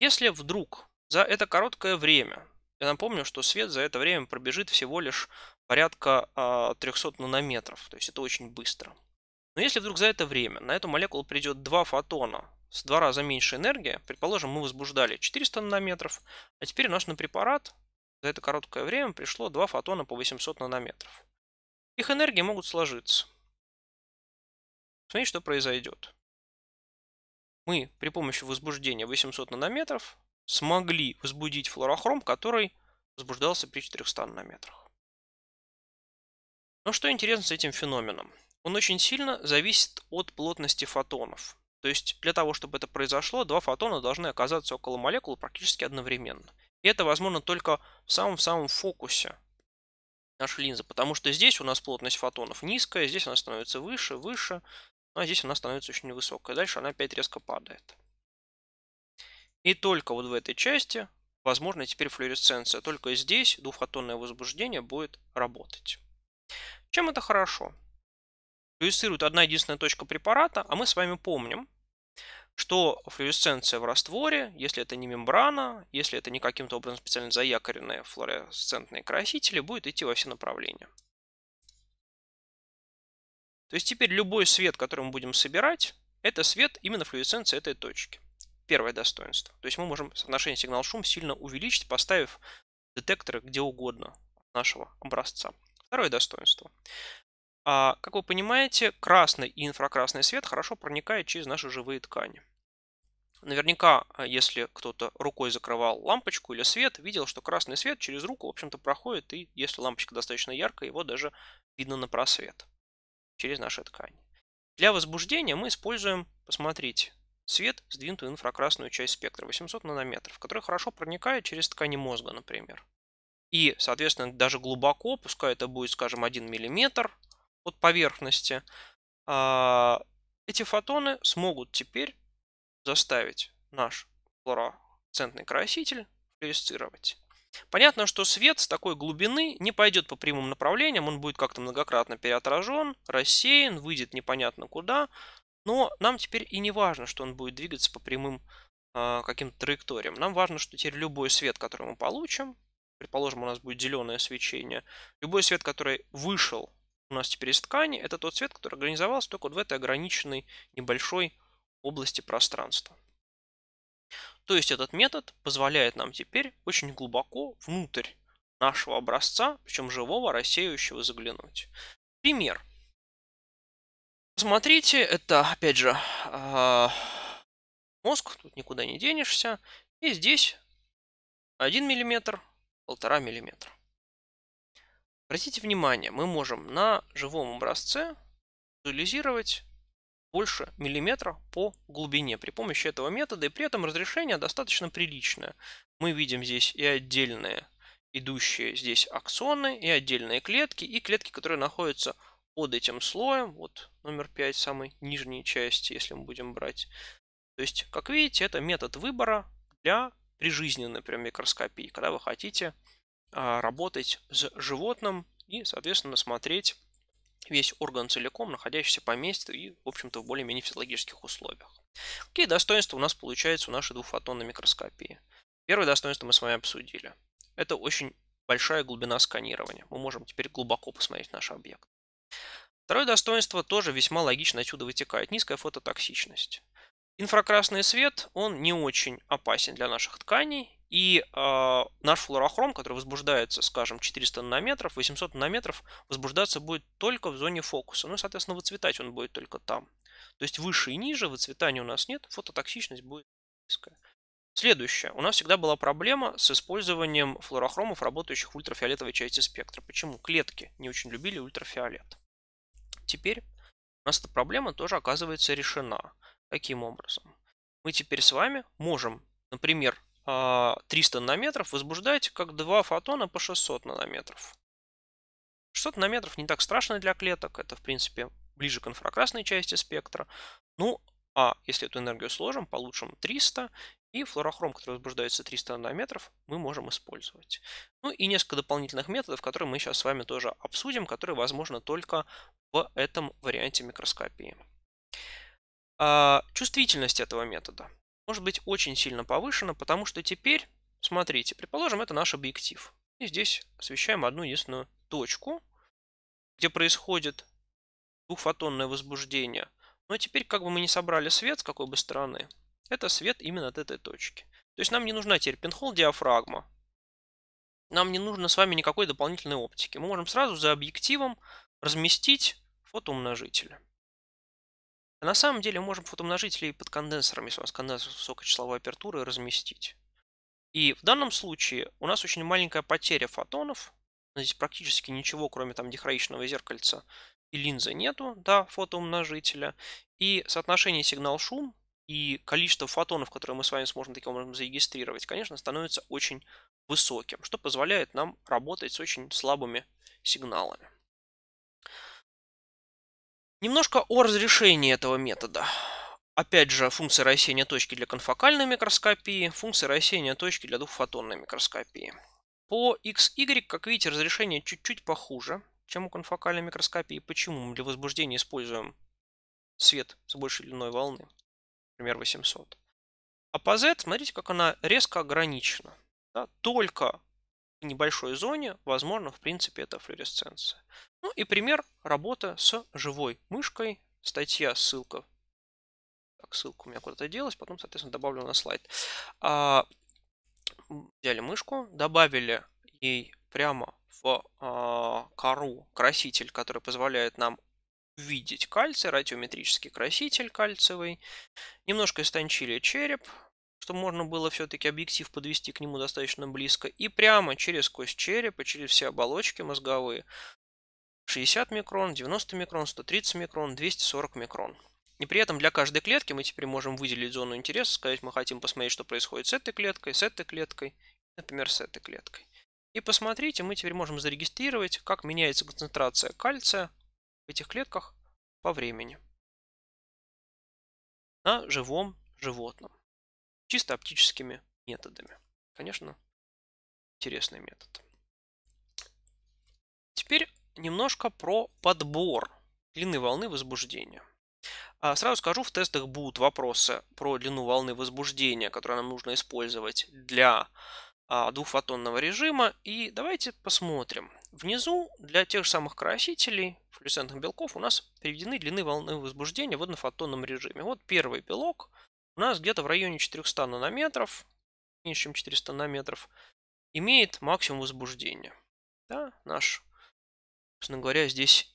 если вдруг за это короткое время, я напомню, что свет за это время пробежит всего лишь порядка 300 а, нанометров, то есть это очень быстро. Но если вдруг за это время на эту молекулу придет два фотона с два раза меньше энергии, предположим, мы возбуждали 400 нанометров, а теперь наш на препарат за это короткое время пришло два фотона по 800 нанометров. Их энергии могут сложиться. Смотрите, что произойдет. Мы при помощи возбуждения 800 нанометров смогли возбудить флуорохром, который возбуждался при 400 нанометрах. Но что интересно с этим феноменом? Он очень сильно зависит от плотности фотонов. То есть для того, чтобы это произошло, два фотона должны оказаться около молекулы практически одновременно. И это возможно только в самом-самом фокусе нашей линзы, потому что здесь у нас плотность фотонов низкая, здесь она становится выше, выше, ну, а здесь она становится очень высокая. Дальше она опять резко падает. И только вот в этой части возможно теперь флуоресценция. Только здесь двухфотонное возбуждение будет работать. Чем это хорошо? Флуоресцирует одна единственная точка препарата, а мы с вами помним, что флуоресценция в растворе, если это не мембрана, если это не каким-то образом специально заякоренные флуоресцентные красители, будет идти во все направления. То есть теперь любой свет, который мы будем собирать, это свет именно флуоресценции этой точки. Первое достоинство. То есть мы можем соотношение сигнал-шум сильно увеличить, поставив детекторы где угодно нашего образца. Второе достоинство. А, как вы понимаете, красный и инфракрасный свет хорошо проникает через наши живые ткани. Наверняка, а, если кто-то рукой закрывал лампочку или свет, видел, что красный свет через руку, в общем-то, проходит, и если лампочка достаточно яркая, его даже видно на просвет через наши ткани. Для возбуждения мы используем, посмотрите, свет, сдвинутую инфракрасную часть спектра, 800 нанометров, который хорошо проникает через ткани мозга, например. И, соответственно, даже глубоко, пускай это будет, скажем, 1 мм от поверхности, а, эти фотоны смогут теперь заставить наш флуоресцентный краситель флуоресцировать. Понятно, что свет с такой глубины не пойдет по прямым направлениям, он будет как-то многократно переотражен, рассеян, выйдет непонятно куда, но нам теперь и не важно, что он будет двигаться по прямым э, каким-то траекториям. Нам важно, что теперь любой свет, который мы получим, предположим, у нас будет зеленое свечение, любой свет, который вышел у нас теперь из ткани, это тот цвет, который организовался только в этой ограниченной небольшой области пространства. То есть этот метод позволяет нам теперь очень глубоко внутрь нашего образца, причем живого, рассеивающего, заглянуть. Пример. Смотрите, это, опять же, а, мозг, тут никуда не денешься. И здесь 1 мм, 1,5 мм. Обратите внимание, мы можем на живом образце визуализировать больше миллиметра по глубине при помощи этого метода, и при этом разрешение достаточно приличное. Мы видим здесь и отдельные идущие здесь аксоны, и отдельные клетки, и клетки, которые находятся под этим слоем, вот номер 5, самой нижней части, если мы будем брать. То есть, как видите, это метод выбора для прижизненной прям микроскопии, когда вы хотите работать с животным и, соответственно, смотреть весь орган целиком, находящийся по месту и, в общем-то, в более-менее физиологических условиях. Какие достоинства у нас получаются у нашей двухфотонной микроскопии? Первое достоинство мы с вами обсудили. Это очень большая глубина сканирования. Мы можем теперь глубоко посмотреть наш объект. Второе достоинство тоже весьма логично отсюда вытекает. Низкая фототоксичность. Инфракрасный свет, он не очень опасен для наших тканей, и э, наш флуорохром, который возбуждается, скажем, 400 нанометров, 800 нанометров, возбуждаться будет только в зоне фокуса. Ну, соответственно, выцветать он будет только там. То есть выше и ниже выцветания у нас нет, фототоксичность будет низкая. Следующее. У нас всегда была проблема с использованием флуорохромов, работающих в ультрафиолетовой части спектра. Почему? Клетки не очень любили ультрафиолет. Теперь у нас эта проблема тоже оказывается решена. Каким образом? Мы теперь с вами можем, например, 300 а, нанометров возбуждать как два фотона по 600 нанометров. 600 нанометров не так страшно для клеток, это в принципе ближе к инфракрасной части спектра. Ну, а если эту энергию сложим, получим 300, и флуорохром, который возбуждается 300 нанометров, мы можем использовать. Ну и несколько дополнительных методов, которые мы сейчас с вами тоже обсудим, которые возможны только в этом варианте микроскопии. А, чувствительность этого метода может быть очень сильно повышена, потому что теперь, смотрите, предположим, это наш объектив. И здесь освещаем одну единственную точку, где происходит двухфотонное возбуждение. Но теперь, как бы мы ни собрали свет с какой бы стороны, это свет именно от этой точки. То есть нам не нужна теперь пинхол диафрагма. Нам не нужно с вами никакой дополнительной оптики. Мы можем сразу за объективом разместить фотоумножитель. На самом деле мы можем фотомножители под конденсором, если у нас конденсор высокой числовой апертуры, разместить. И в данном случае у нас очень маленькая потеря фотонов. Здесь практически ничего, кроме там дихроичного зеркальца и линзы нету до фотоумножителя. И соотношение сигнал-шум и количество фотонов, которые мы с вами сможем таким образом зарегистрировать, конечно, становится очень высоким, что позволяет нам работать с очень слабыми сигналами. Немножко о разрешении этого метода. Опять же, функция рассеяния точки для конфокальной микроскопии, функция рассеяния точки для двухфотонной микроскопии. По XY, как видите, разрешение чуть-чуть похуже, чем у конфокальной микроскопии. Почему? Мы для возбуждения используем свет с большей длиной волны, например, 800. А по Z, смотрите, как она резко ограничена. Да? Только небольшой зоне возможно, в принципе, это флуоресценция. Ну и пример работы с живой мышкой. Статья, ссылка. Так, ссылка у меня куда-то делась, потом, соответственно, добавлю на слайд. А, взяли мышку, добавили ей прямо в а, кору краситель, который позволяет нам увидеть кальций, радиометрический краситель кальциевый. Немножко истончили череп, чтобы можно было все-таки объектив подвести к нему достаточно близко. И прямо через кость черепа, через все оболочки мозговые, 60 микрон, 90 микрон, 130 микрон, 240 микрон. И при этом для каждой клетки мы теперь можем выделить зону интереса, сказать, мы хотим посмотреть, что происходит с этой клеткой, с этой клеткой, например, с этой клеткой. И посмотрите, мы теперь можем зарегистрировать, как меняется концентрация кальция в этих клетках по времени на живом животном. Чисто оптическими методами. Конечно, интересный метод. Теперь немножко про подбор длины волны возбуждения. А, сразу скажу, в тестах будут вопросы про длину волны возбуждения, которые нам нужно использовать для а, двухфотонного режима. И давайте посмотрим. Внизу для тех же самых красителей, флюоресцентных белков, у нас приведены длины волны возбуждения в однофотонном режиме. Вот первый белок у нас где-то в районе 400 нанометров, меньше чем 400 нанометров, имеет максимум возбуждения. Да, наш, собственно говоря, здесь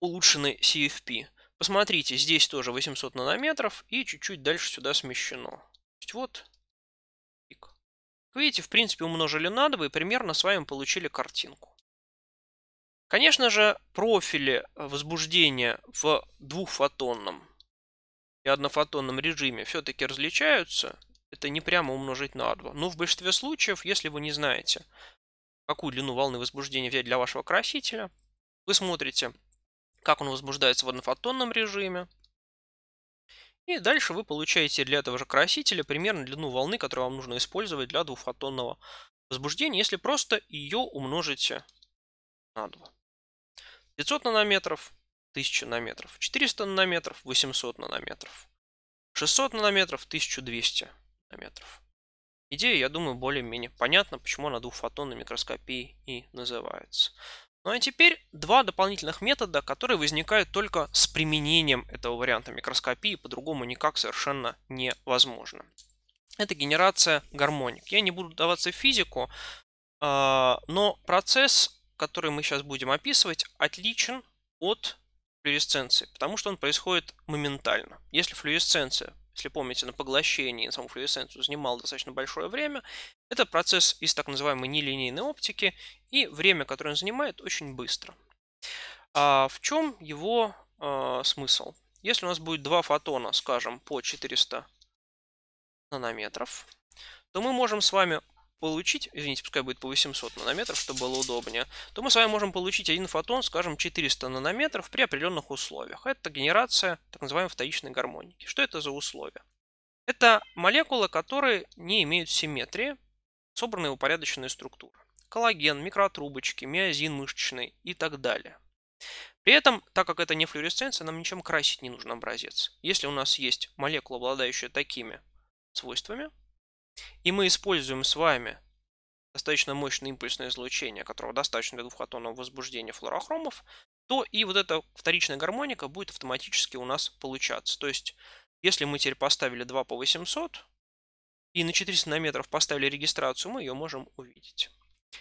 улучшенный CFP. Посмотрите, здесь тоже 800 нанометров и чуть-чуть дальше сюда смещено. То есть вот пик. видите, в принципе, умножили на 2 и примерно с вами получили картинку. Конечно же, профили возбуждения в двухфотонном и однофотонном режиме все-таки различаются. Это не прямо умножить на 2. Но в большинстве случаев, если вы не знаете, какую длину волны возбуждения взять для вашего красителя, вы смотрите как он возбуждается в однофотонном режиме. И дальше вы получаете для этого же красителя примерно длину волны, которую вам нужно использовать для двухфотонного возбуждения, если просто ее умножите на 2. 500 нанометров, 1000 нанометров, 400 нанометров, 800 нанометров, 600 нанометров, 1200 нанометров. Идея, я думаю, более-менее понятна, почему она двухфотонной микроскопией и называется. Ну а теперь два дополнительных метода, которые возникают только с применением этого варианта микроскопии, по-другому никак совершенно невозможно. Это генерация гармоник. Я не буду даваться в физику, а, но процесс, который мы сейчас будем описывать, отличен от флуоресценции, потому что он происходит моментально. Если флуоресценция если помните, на поглощении на саму флуоресценцию занимал достаточно большое время. Это процесс из так называемой нелинейной оптики, и время, которое он занимает, очень быстро. А в чем его э, смысл? Если у нас будет два фотона, скажем, по 400 нанометров, то мы можем с вами получить, извините, пускай будет по 800 нанометров, чтобы было удобнее, то мы с вами можем получить один фотон, скажем, 400 нанометров при определенных условиях. Это генерация так называемой вторичной гармоники. Что это за условия? Это молекулы, которые не имеют симметрии, собранные в упорядоченные структуры. Коллаген, микротрубочки, миозин мышечный и так далее. При этом, так как это не флуоресценция, нам ничем красить не нужен образец. Если у нас есть молекула, обладающая такими свойствами, и мы используем с вами достаточно мощное импульсное излучение, которого достаточно для двухфотонного возбуждения флуорохромов, то и вот эта вторичная гармоника будет автоматически у нас получаться. То есть, если мы теперь поставили 2 по 800 и на 400 нанометров поставили регистрацию, мы ее можем увидеть.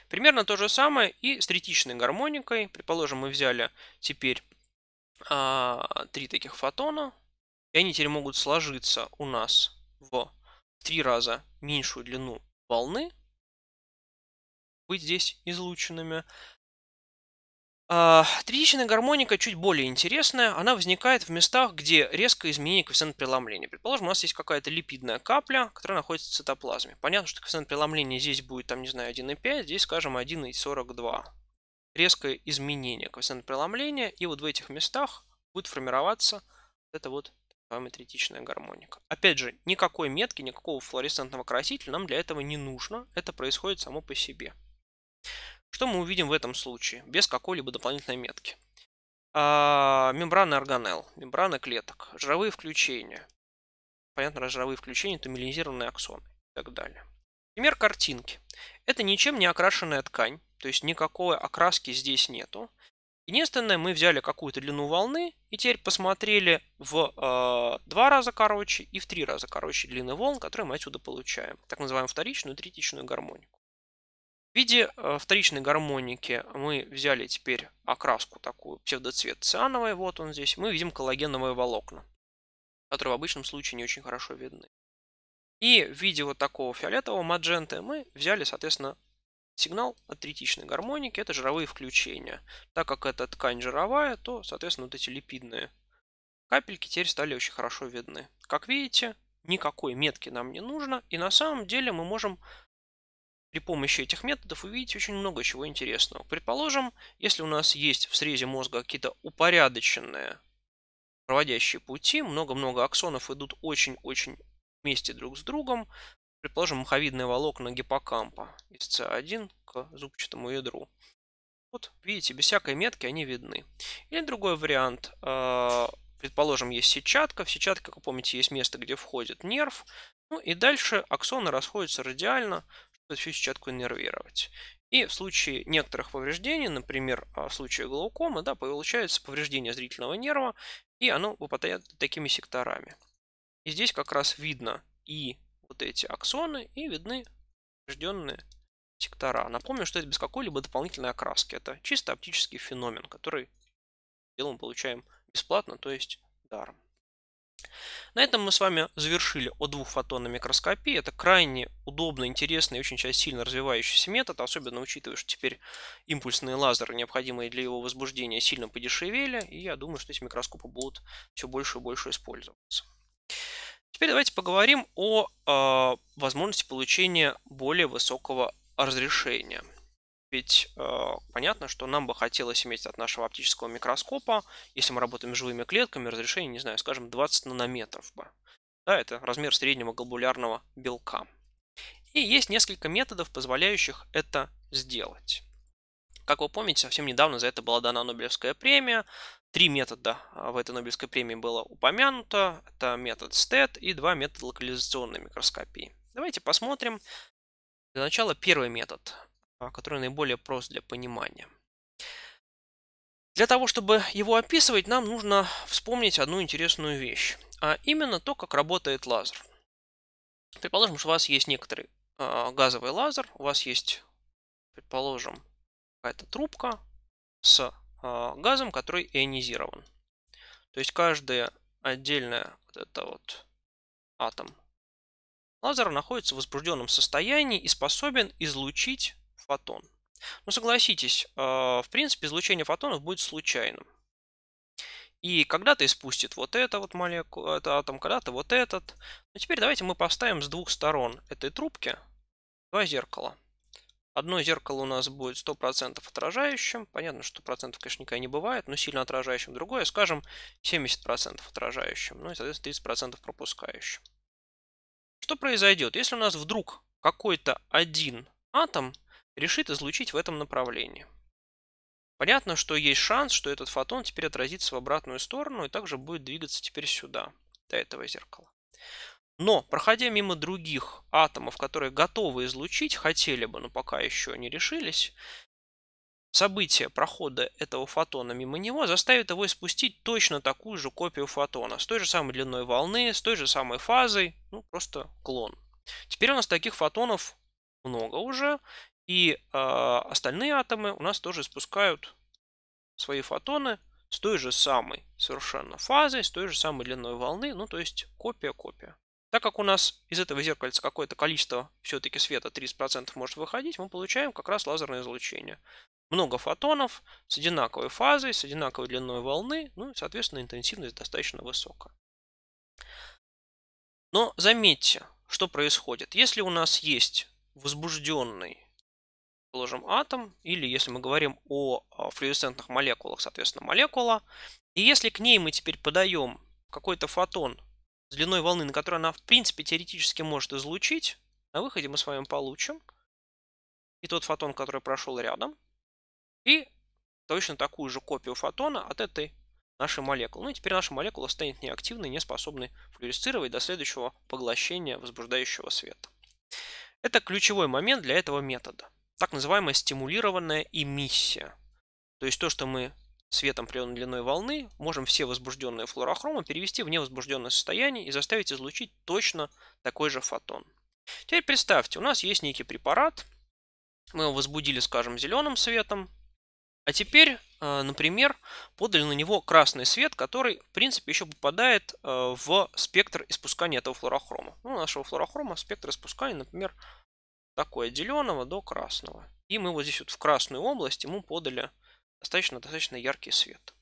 Примерно то же самое и с третичной гармоникой. Предположим, мы взяли теперь а, три таких фотона, и они теперь могут сложиться у нас в три раза меньшую длину волны, быть здесь излученными. А, третичная гармоника чуть более интересная. Она возникает в местах, где резко изменение коэффициента преломления. Предположим, у нас есть какая-то липидная капля, которая находится в цитоплазме. Понятно, что коэффициент преломления здесь будет, там, не знаю, 1,5, здесь, скажем, 1,42. Резкое изменение коэффициента преломления, и вот в этих местах будет формироваться это вот третичная гармоника. Опять же, никакой метки, никакого флуоресцентного красителя нам для этого не нужно. Это происходит само по себе. Что мы увидим в этом случае, без какой-либо дополнительной метки? А, мембраны органелл, мембраны клеток, жировые включения. Понятно, раз жировые включения, то меланизированные аксоны и так далее. Пример картинки. Это ничем не окрашенная ткань, то есть никакой окраски здесь нету. Единственное, мы взяли какую-то длину волны и теперь посмотрели в э, два раза короче и в три раза короче длины волн, которые мы отсюда получаем. Так называемую вторичную и третичную гармонику. В виде э, вторичной гармоники мы взяли теперь окраску такую, псевдоцвет циановый, вот он здесь. Мы видим коллагеновые волокна, которые в обычном случае не очень хорошо видны. И в виде вот такого фиолетового мадженты мы взяли, соответственно, сигнал от третичной гармоники, это жировые включения. Так как эта ткань жировая, то, соответственно, вот эти липидные капельки теперь стали очень хорошо видны. Как видите, никакой метки нам не нужно, и на самом деле мы можем при помощи этих методов увидеть очень много чего интересного. Предположим, если у нас есть в срезе мозга какие-то упорядоченные проводящие пути, много-много аксонов идут очень-очень вместе друг с другом, предположим, маховидные волокна гиппокампа из С1 к зубчатому ядру. Вот, видите, без всякой метки они видны. Или другой вариант. Э, предположим, есть сетчатка. В сетчатке, как вы помните, есть место, где входит нерв. Ну и дальше аксоны расходятся радиально, чтобы всю сетчатку иннервировать. И в случае некоторых повреждений, например, а, в случае глаукомы, да, получается повреждение зрительного нерва, и оно выпадает такими секторами. И здесь как раз видно и вот эти аксоны, и видны поврежденные сектора. Напомню, что это без какой-либо дополнительной окраски. Это чисто оптический феномен, который мы получаем бесплатно, то есть даром. На этом мы с вами завершили о двухфотонной микроскопии. Это крайне удобный, интересный и очень сейчас сильно развивающийся метод, особенно учитывая, что теперь импульсные лазеры, необходимые для его возбуждения, сильно подешевели, и я думаю, что эти микроскопы будут все больше и больше использоваться. Теперь давайте поговорим о э, возможности получения более высокого разрешения. Ведь э, понятно, что нам бы хотелось иметь от нашего оптического микроскопа, если мы работаем с живыми клетками, разрешение, не знаю, скажем, 20 нанометров бы. Да, это размер среднего глобулярного белка. И есть несколько методов, позволяющих это сделать. Как вы помните, совсем недавно за это была дана Нобелевская премия. Три метода а, в этой Нобелевской премии было упомянуто. Это метод STET и два метода локализационной микроскопии. Давайте посмотрим. Для начала первый метод, а, который наиболее прост для понимания. Для того, чтобы его описывать, нам нужно вспомнить одну интересную вещь, а именно то, как работает лазер. Предположим, что у вас есть некоторый а, газовый лазер, у вас есть, предположим, какая-то трубка с газом, который ионизирован. То есть каждая отдельная вот это вот атом лазера находится в возбужденном состоянии и способен излучить фотон. Но согласитесь, э, в принципе, излучение фотонов будет случайным. И когда-то испустит вот это вот молекула, это атом, когда-то вот этот. Но теперь давайте мы поставим с двух сторон этой трубки два зеркала. Одно зеркало у нас будет 100% отражающим. Понятно, что процентов, конечно, никогда не бывает, но сильно отражающим. Другое, скажем, 70% отражающим. Ну и, соответственно, 30% пропускающим. Что произойдет, если у нас вдруг какой-то один атом решит излучить в этом направлении? Понятно, что есть шанс, что этот фотон теперь отразится в обратную сторону и также будет двигаться теперь сюда, до этого зеркала. Но, проходя мимо других атомов, которые готовы излучить, хотели бы, но пока еще не решились, событие прохода этого фотона мимо него заставит его испустить точно такую же копию фотона, с той же самой длиной волны, с той же самой фазой, ну просто клон. Теперь у нас таких фотонов много уже, и э, остальные атомы у нас тоже испускают свои фотоны с той же самой совершенно фазой, с той же самой длиной волны, ну то есть копия-копия. Так как у нас из этого зеркальца какое-то количество все-таки света 30% может выходить, мы получаем как раз лазерное излучение. Много фотонов с одинаковой фазой, с одинаковой длиной волны, ну и, соответственно, интенсивность достаточно высокая. Но заметьте, что происходит. Если у нас есть возбужденный, положим, атом, или если мы говорим о флуоресцентных молекулах, соответственно, молекула, и если к ней мы теперь подаем какой-то фотон с длиной волны, на которую она в принципе теоретически может излучить, на выходе мы с вами получим и тот фотон, который прошел рядом, и точно такую же копию фотона от этой нашей молекулы. Ну и теперь наша молекула станет неактивной, не способной флуоресцировать до следующего поглощения возбуждающего света. Это ключевой момент для этого метода. Так называемая стимулированная эмиссия. То есть то, что мы светом определенной длиной волны можем все возбужденные флуорохромы перевести в невозбужденное состояние и заставить излучить точно такой же фотон. Теперь представьте, у нас есть некий препарат, Мы его возбудили, скажем, зеленым светом. А теперь, э, например, подали на него красный свет, который, в принципе, еще попадает э, в спектр испускания этого флуорохрома. Ну, нашего флуорохрома спектр испускания, например, такой от зеленого до красного. И мы вот здесь вот в красную область ему подали достаточно-достаточно яркий свет.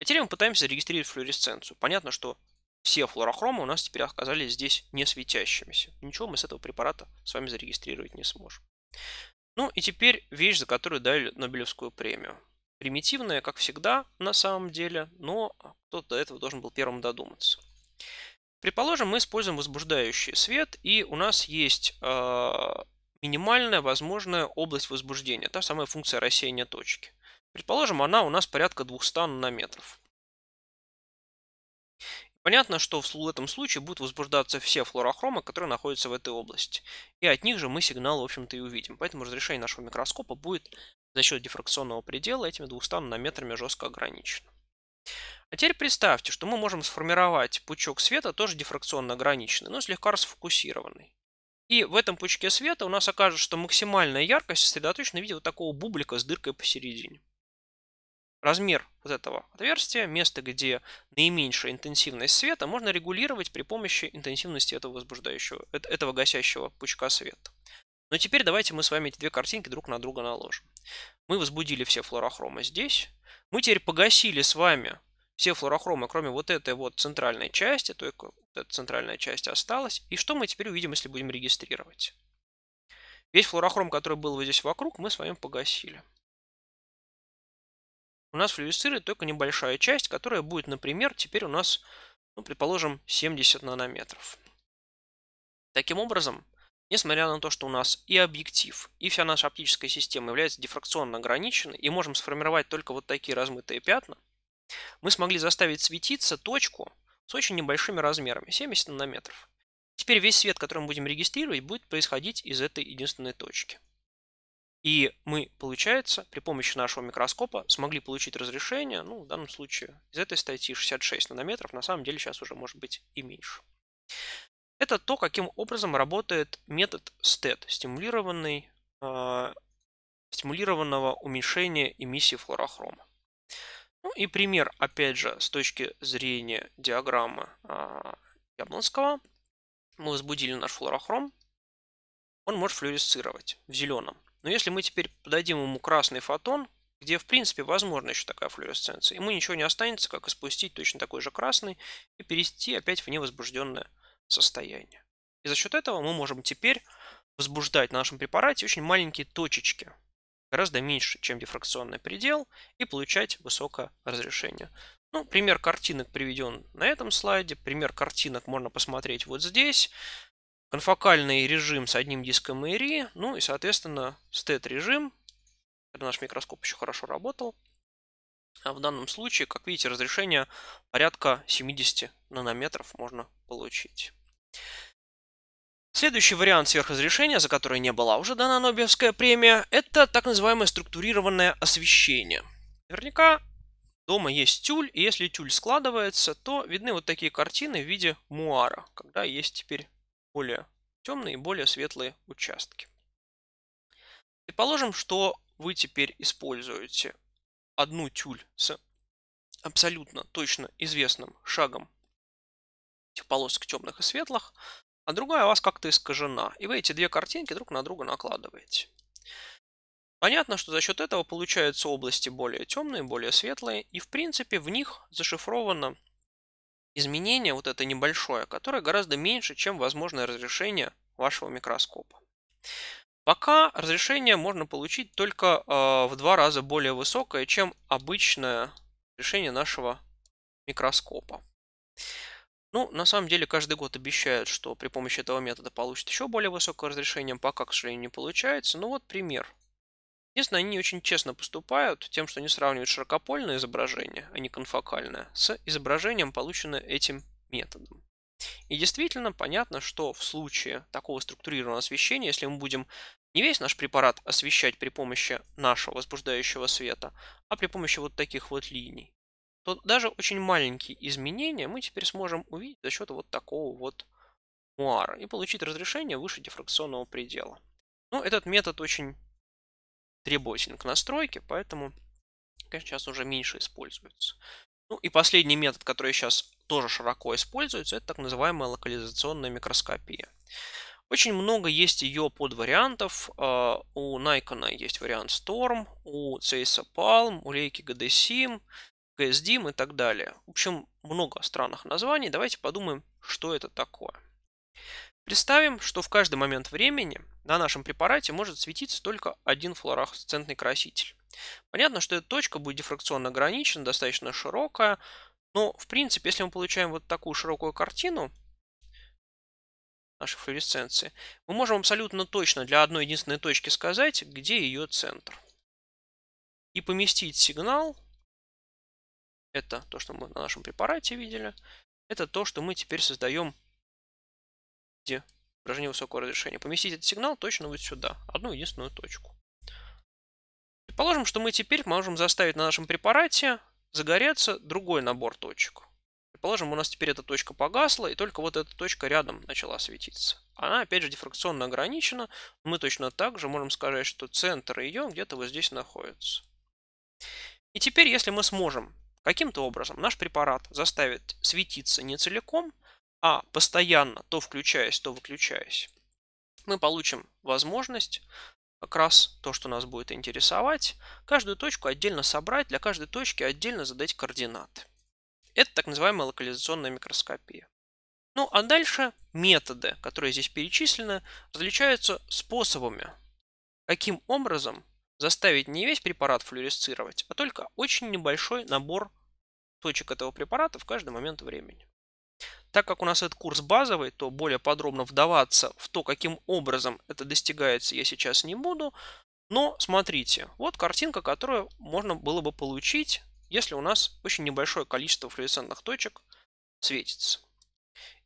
А теперь мы пытаемся зарегистрировать флуоресценцию. Понятно, что все флуорохромы у нас теперь оказались здесь не светящимися. Ничего мы с этого препарата с вами зарегистрировать не сможем. Ну и теперь вещь, за которую дали Нобелевскую премию. Примитивная, как всегда, на самом деле, но кто-то до этого должен был первым додуматься. Предположим, мы используем возбуждающий свет, и у нас есть э, минимальная возможная область возбуждения, та самая функция рассеяния точки. Предположим, она у нас порядка 200 нанометров. Понятно, что в этом случае будут возбуждаться все флуорохромы, которые находятся в этой области. И от них же мы сигнал, в общем-то, и увидим. Поэтому разрешение нашего микроскопа будет за счет дифракционного предела этими 200 нанометрами жестко ограничено. А теперь представьте, что мы можем сформировать пучок света, тоже дифракционно ограниченный, но слегка расфокусированный. И в этом пучке света у нас окажется, что максимальная яркость сосредоточена в виде вот такого бублика с дыркой посередине размер вот этого отверстия, место, где наименьшая интенсивность света, можно регулировать при помощи интенсивности этого возбуждающего, этого гасящего пучка света. Но теперь давайте мы с вами эти две картинки друг на друга наложим. Мы возбудили все флуорохромы здесь. Мы теперь погасили с вами все флуорохромы, кроме вот этой вот центральной части, только вот эта центральная часть осталась. И что мы теперь увидим, если будем регистрировать? Весь флуорохром, который был вот здесь вокруг, мы с вами погасили у нас флюоресцирует только небольшая часть, которая будет, например, теперь у нас, ну, предположим, 70 нанометров. Таким образом, несмотря на то, что у нас и объектив, и вся наша оптическая система является дифракционно ограниченной, и можем сформировать только вот такие размытые пятна, мы смогли заставить светиться точку с очень небольшими размерами, 70 нанометров. Теперь весь свет, который мы будем регистрировать, будет происходить из этой единственной точки. И мы, получается, при помощи нашего микроскопа смогли получить разрешение, ну, в данном случае, из этой статьи 66 нанометров, на самом деле сейчас уже может быть и меньше. Это то, каким образом работает метод STET, стимулированный, э, стимулированного уменьшения эмиссии флуорохрома. Ну и пример, опять же, с точки зрения диаграммы э, Яблонского. Мы возбудили наш флуорохром, он может флуоресцировать в зеленом. Но если мы теперь подадим ему красный фотон, где в принципе возможна еще такая флуоресценция, ему ничего не останется, как испустить точно такой же красный и перейти опять в невозбужденное состояние. И за счет этого мы можем теперь возбуждать в нашем препарате очень маленькие точечки, гораздо меньше, чем дифракционный предел, и получать высокое разрешение. Ну, пример картинок приведен на этом слайде. Пример картинок можно посмотреть вот здесь конфокальный режим с одним диском ERI, ну и, соответственно, stat режим. Наш микроскоп еще хорошо работал. А в данном случае, как видите, разрешение порядка 70 нанометров можно получить. Следующий вариант сверхразрешения, за который не была уже дана Нобелевская премия, это так называемое структурированное освещение. Наверняка дома есть тюль, и если тюль складывается, то видны вот такие картины в виде муара, когда есть теперь более темные и более светлые участки. Предположим, что вы теперь используете одну тюль с абсолютно точно известным шагом этих полосок темных и светлых, а другая у вас как-то искажена, и вы эти две картинки друг на друга накладываете. Понятно, что за счет этого получаются области более темные, более светлые, и в принципе в них зашифровано изменение вот это небольшое, которое гораздо меньше, чем возможное разрешение вашего микроскопа. Пока разрешение можно получить только э, в два раза более высокое, чем обычное решение нашего микроскопа. Ну, на самом деле, каждый год обещают, что при помощи этого метода получат еще более высокое разрешение, пока, к сожалению, не получается. Ну вот пример. Единственное, они не очень честно поступают тем, что они сравнивают широкопольное изображение, а не конфокальное, с изображением, полученное этим методом. И действительно понятно, что в случае такого структурированного освещения, если мы будем не весь наш препарат освещать при помощи нашего возбуждающего света, а при помощи вот таких вот линий, то даже очень маленькие изменения мы теперь сможем увидеть за счет вот такого вот муара и получить разрешение выше дифракционного предела. Ну, этот метод очень требователен к настройке, поэтому, конечно, сейчас уже меньше используется. Ну и последний метод, который сейчас тоже широко используется, это так называемая локализационная микроскопия. Очень много есть ее подвариантов. А, у Nikon есть вариант Storm, у CSA Palm, у Leica GDSIM, GSDIM и так далее. В общем, много странных названий. Давайте подумаем, что это такое. Представим, что в каждый момент времени на нашем препарате может светиться только один флуоресцентный краситель. Понятно, что эта точка будет дифракционно ограничена, достаточно широкая, но в принципе, если мы получаем вот такую широкую картину нашей флуоресценции, мы можем абсолютно точно для одной единственной точки сказать, где ее центр. И поместить сигнал, это то, что мы на нашем препарате видели, это то, что мы теперь создаем где изображение высокого разрешения. Поместить этот сигнал точно вот сюда, одну единственную точку. Предположим, что мы теперь можем заставить на нашем препарате загореться другой набор точек. Предположим, у нас теперь эта точка погасла, и только вот эта точка рядом начала светиться. Она, опять же, дифракционно ограничена. Мы точно так же можем сказать, что центр ее где-то вот здесь находится. И теперь, если мы сможем каким-то образом наш препарат заставить светиться не целиком, а постоянно, то включаясь, то выключаясь, мы получим возможность как раз то, что нас будет интересовать, каждую точку отдельно собрать, для каждой точки отдельно задать координаты. Это так называемая локализационная микроскопия. Ну а дальше методы, которые здесь перечислены, различаются способами, каким образом заставить не весь препарат флуоресцировать, а только очень небольшой набор точек этого препарата в каждый момент времени. Так как у нас этот курс базовый, то более подробно вдаваться в то, каким образом это достигается, я сейчас не буду. Но смотрите, вот картинка, которую можно было бы получить, если у нас очень небольшое количество флуоресцентных точек светится.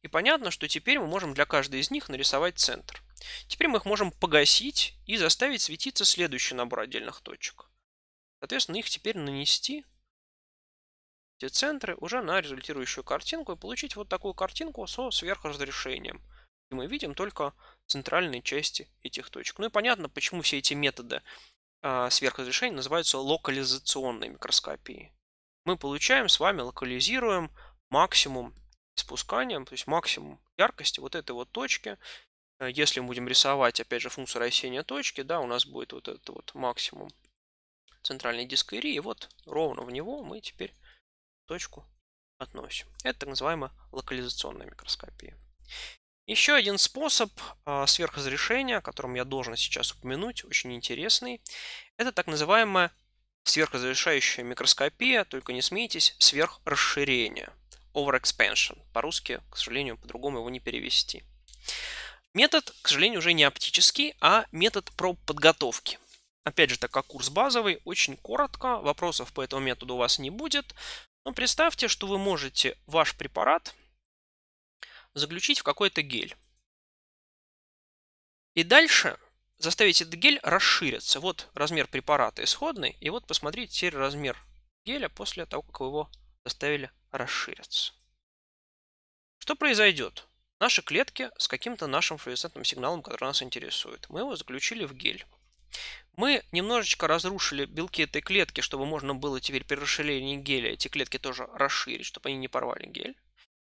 И понятно, что теперь мы можем для каждой из них нарисовать центр. Теперь мы их можем погасить и заставить светиться следующий набор отдельных точек. Соответственно, их теперь нанести эти центры уже на результирующую картинку и получить вот такую картинку со сверхразрешением. И мы видим только центральные части этих точек. Ну и понятно, почему все эти методы э, сверхразрешения называются локализационной микроскопией. Мы получаем с вами, локализируем максимум спускания, то есть максимум яркости вот этой вот точки. Э, если мы будем рисовать, опять же, функцию рассеяния точки, да, у нас будет вот этот вот максимум центральной диск и вот ровно в него мы теперь точку относим. Это так называемая локализационная микроскопия. Еще один способ э, сверхразрешения, о котором я должен сейчас упомянуть, очень интересный, это так называемая сверхразрешающая микроскопия, только не смейтесь, сверхрасширение, overexpansion. По-русски, к сожалению, по-другому его не перевести. Метод, к сожалению, уже не оптический, а метод проб подготовки. Опять же, так как курс базовый, очень коротко, вопросов по этому методу у вас не будет. Но представьте, что вы можете ваш препарат заключить в какой-то гель. И дальше заставить этот гель расшириться. Вот размер препарата исходный, и вот посмотрите теперь размер геля после того, как вы его заставили расшириться. Что произойдет? Наши клетки с каким-то нашим флуоресцентным сигналом, который нас интересует. Мы его заключили в гель. Мы немножечко разрушили белки этой клетки, чтобы можно было теперь при расширении геля эти клетки тоже расширить, чтобы они не порвали гель.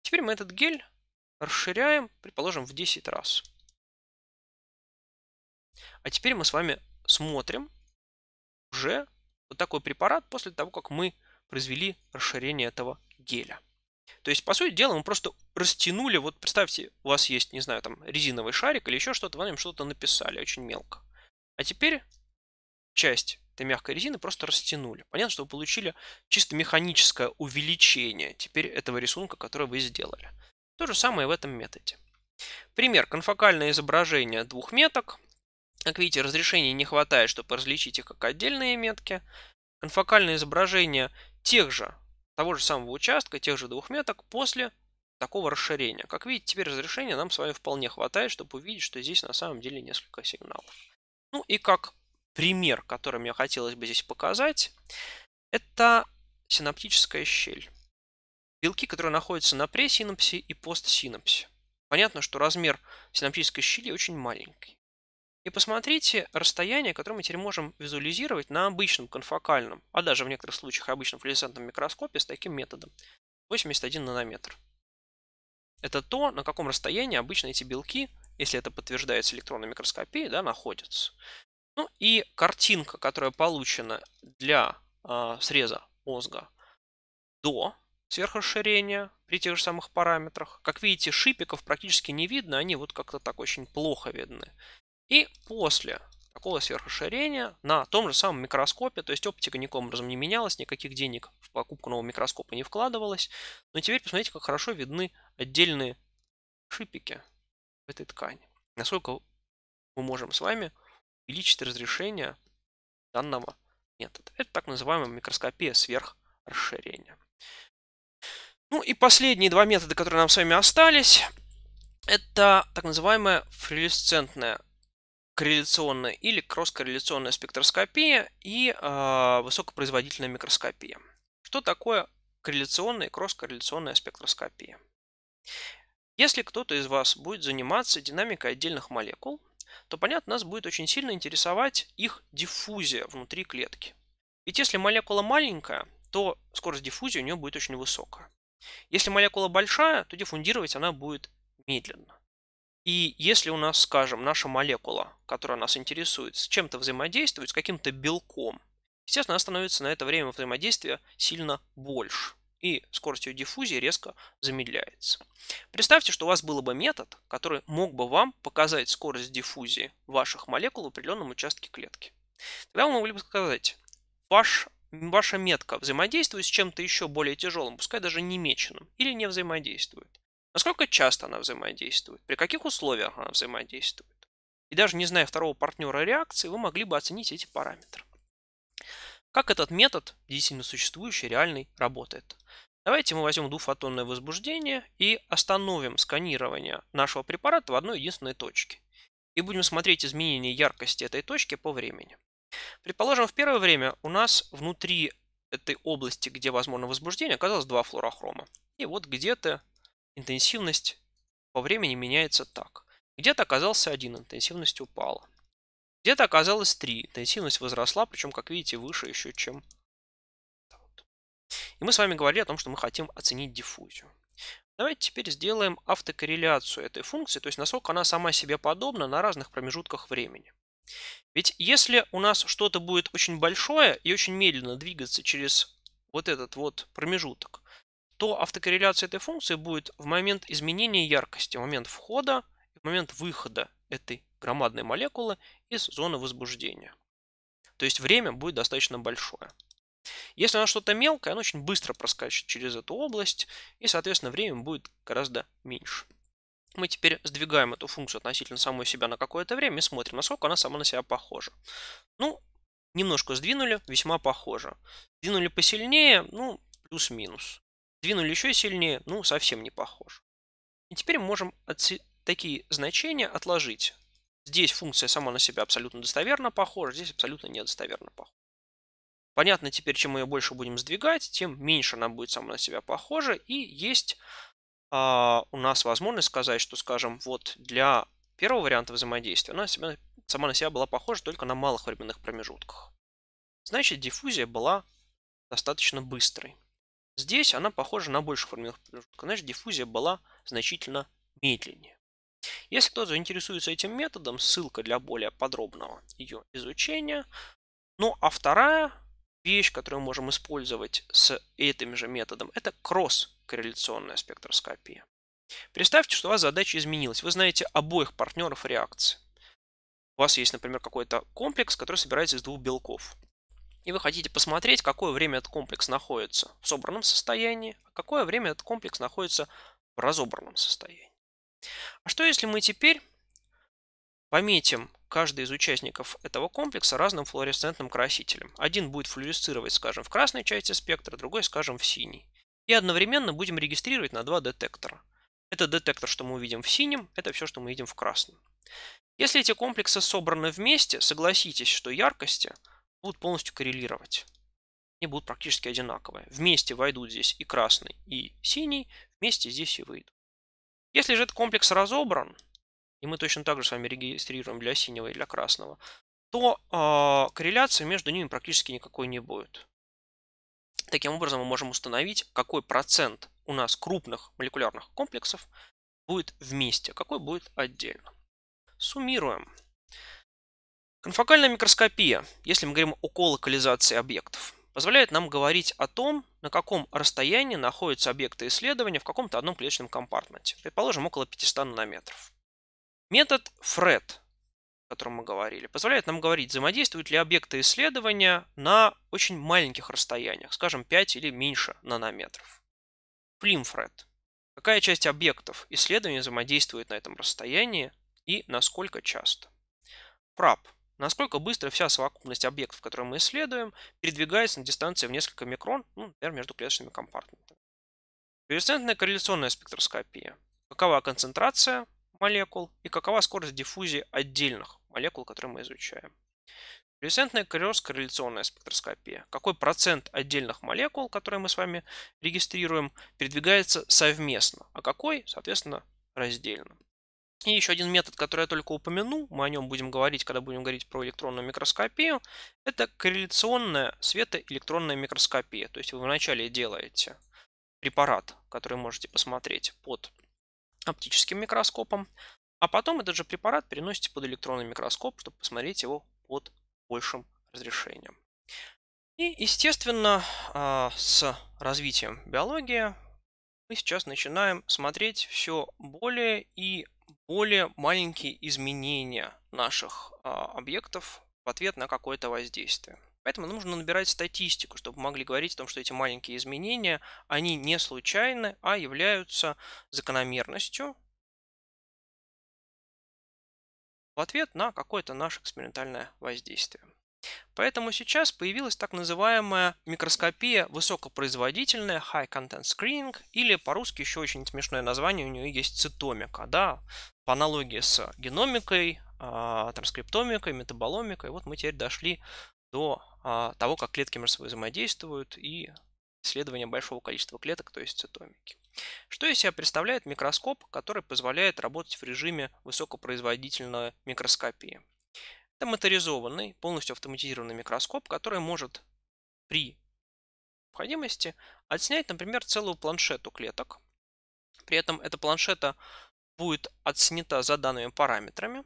Теперь мы этот гель расширяем, предположим, в 10 раз. А теперь мы с вами смотрим уже вот такой препарат после того, как мы произвели расширение этого геля. То есть, по сути дела, мы просто растянули, вот представьте, у вас есть, не знаю, там резиновый шарик или еще что-то, вы на нем что-то написали очень мелко. А теперь часть этой мягкой резины просто растянули. Понятно, что вы получили чисто механическое увеличение теперь этого рисунка, который вы сделали. То же самое в этом методе. Пример. Конфокальное изображение двух меток. Как видите, разрешения не хватает, чтобы различить их как отдельные метки. Конфокальное изображение тех же, того же самого участка, тех же двух меток после такого расширения. Как видите, теперь разрешения нам с вами вполне хватает, чтобы увидеть, что здесь на самом деле несколько сигналов. Ну и как пример, который мне хотелось бы здесь показать, это синаптическая щель. Белки, которые находятся на пресинапсе и постсинапсе. Понятно, что размер синаптической щели очень маленький. И посмотрите расстояние, которое мы теперь можем визуализировать на обычном конфокальном, а даже в некоторых случаях обычном флуоресцентном микроскопе с таким методом. 81 нанометр. Это то, на каком расстоянии обычно эти белки, если это подтверждается электронной микроскопией, да, находятся. Ну и картинка, которая получена для э, среза мозга до сверхрасширения при тех же самых параметрах. Как видите, шипиков практически не видно, они вот как-то так очень плохо видны. И после такого сверхрасширения на том же самом микроскопе, то есть оптика никаким образом не менялась, никаких денег в покупку нового микроскопа не вкладывалось. Но теперь посмотрите, как хорошо видны отдельные шипики в этой ткани. Насколько мы можем с вами увеличить разрешение данного метода. Это так называемая микроскопия сверхрасширения. Ну и последние два метода, которые нам с вами остались, это так называемая флюоресцентная корреляционная или кросс-корреляционная спектроскопия и э, высокопроизводительная микроскопия. Что такое корреляционная и кросс-корреляционная спектроскопия? Если кто-то из вас будет заниматься динамикой отдельных молекул, то, понятно, нас будет очень сильно интересовать их диффузия внутри клетки. Ведь если молекула маленькая, то скорость диффузии у нее будет очень высокая. Если молекула большая, то диффундировать она будет медленно. И если у нас, скажем, наша молекула, которая нас интересует, с чем-то взаимодействует, с каким-то белком, естественно, она становится на это время взаимодействия сильно больше. И скорость ее диффузии резко замедляется. Представьте, что у вас был бы метод, который мог бы вам показать скорость диффузии ваших молекул в определенном участке клетки. Тогда вы могли бы сказать, ваш, ваша метка взаимодействует с чем-то еще более тяжелым, пускай даже не меченым, или не взаимодействует. Насколько часто она взаимодействует, при каких условиях она взаимодействует. И даже не зная второго партнера реакции, вы могли бы оценить эти параметры. Как этот метод, действительно существующий, реальный, работает? Давайте мы возьмем двухфотонное возбуждение и остановим сканирование нашего препарата в одной единственной точке. И будем смотреть изменения яркости этой точки по времени. Предположим, в первое время у нас внутри этой области, где возможно возбуждение, оказалось два флуорохрома. И вот где-то интенсивность по времени меняется так. Где-то оказался один, интенсивность упала. Где-то оказалось три, интенсивность возросла, причем, как видите, выше еще, чем и мы с вами говорили о том, что мы хотим оценить диффузию. Давайте теперь сделаем автокорреляцию этой функции, то есть насколько она сама себе подобна на разных промежутках времени. Ведь если у нас что-то будет очень большое и очень медленно двигаться через вот этот вот промежуток, то автокорреляция этой функции будет в момент изменения яркости, в момент входа и в момент выхода этой громадной молекулы из зоны возбуждения. То есть время будет достаточно большое. Если оно что-то мелкое, оно очень быстро проскачет через эту область, и, соответственно, время будет гораздо меньше. Мы теперь сдвигаем эту функцию относительно самой себя на какое-то время и смотрим, насколько она сама на себя похожа. Ну, немножко сдвинули, весьма похоже. Сдвинули посильнее, ну, плюс-минус. Сдвинули еще сильнее, ну, совсем не похоже. И теперь мы можем такие значения отложить. Здесь функция сама на себя абсолютно достоверно похожа, здесь абсолютно недостоверно похожа. Понятно теперь, чем мы ее больше будем сдвигать, тем меньше она будет сама на себя похожа. И есть а, у нас возможность сказать, что, скажем, вот для первого варианта взаимодействия она себя, сама на себя была похожа только на малых временных промежутках. Значит, диффузия была достаточно быстрой. Здесь она похожа на больше временных промежутков. Значит, диффузия была значительно медленнее. Если кто заинтересуется этим методом, ссылка для более подробного ее изучения. Ну а вторая вещь, которую мы можем использовать с этим же методом, это кросс-корреляционная спектроскопия. Представьте, что у вас задача изменилась. Вы знаете обоих партнеров реакции. У вас есть, например, какой-то комплекс, который собирается из двух белков. И вы хотите посмотреть, какое время этот комплекс находится в собранном состоянии, а какое время этот комплекс находится в разобранном состоянии. А что если мы теперь пометим каждый из участников этого комплекса разным флуоресцентным красителем. Один будет флуоресцировать, скажем, в красной части спектра, другой, скажем, в синей. И одновременно будем регистрировать на два детектора. Это детектор, что мы увидим в синем, это все, что мы видим в красном. Если эти комплексы собраны вместе, согласитесь, что яркости будут полностью коррелировать. Они будут практически одинаковые. Вместе войдут здесь и красный, и синий, вместе здесь и выйдут. Если же этот комплекс разобран, и мы точно так же с вами регистрируем для синего и для красного, то э, корреляции между ними практически никакой не будет. Таким образом, мы можем установить, какой процент у нас крупных молекулярных комплексов будет вместе, какой будет отдельно. Суммируем. Конфокальная микроскопия, если мы говорим о колокализации объектов, позволяет нам говорить о том, на каком расстоянии находятся объекты исследования в каком-то одном клеточном компартменте, предположим, около 500 нанометров. Метод FRED о котором мы говорили, позволяет нам говорить, взаимодействуют ли объекты исследования на очень маленьких расстояниях, скажем, 5 или меньше нанометров. Флимфред. Какая часть объектов исследования взаимодействует на этом расстоянии и насколько часто? Прап. Насколько быстро вся совокупность объектов, которые мы исследуем, передвигается на дистанции в несколько микрон, ну, например, между клеточными компартментами. Флуоресцентная корреляционная спектроскопия. Какова концентрация молекул и какова скорость диффузии отдельных молекул, которые мы изучаем. Люминесцентная кросс-корреляционная спектроскопия. Какой процент отдельных молекул, которые мы с вами регистрируем, передвигается совместно, а какой, соответственно, раздельно. И еще один метод, который я только упомяну, мы о нем будем говорить, когда будем говорить про электронную микроскопию, это корреляционная светоэлектронная микроскопия. То есть вы вначале делаете препарат, который можете посмотреть под оптическим микроскопом, а потом этот же препарат переносите под электронный микроскоп, чтобы посмотреть его под большим разрешением. И, естественно, а, с развитием биологии мы сейчас начинаем смотреть все более и более маленькие изменения наших а, объектов в ответ на какое-то воздействие. Поэтому нужно набирать статистику, чтобы могли говорить о том, что эти маленькие изменения, они не случайны, а являются закономерностью в ответ на какое-то наше экспериментальное воздействие. Поэтому сейчас появилась так называемая микроскопия высокопроизводительная High Content Screening, или по-русски еще очень смешное название у нее есть цитомика, да, по аналогии с геномикой, а, транскриптомикой, метаболомикой. Вот мы теперь дошли до а, того, как клетки между собой взаимодействуют и исследования большого количества клеток, то есть цитомики. Что из себя представляет микроскоп, который позволяет работать в режиме высокопроизводительной микроскопии? Это моторизованный, полностью автоматизированный микроскоп, который может при необходимости отснять, например, целую планшету клеток. При этом эта планшета будет отснята заданными параметрами,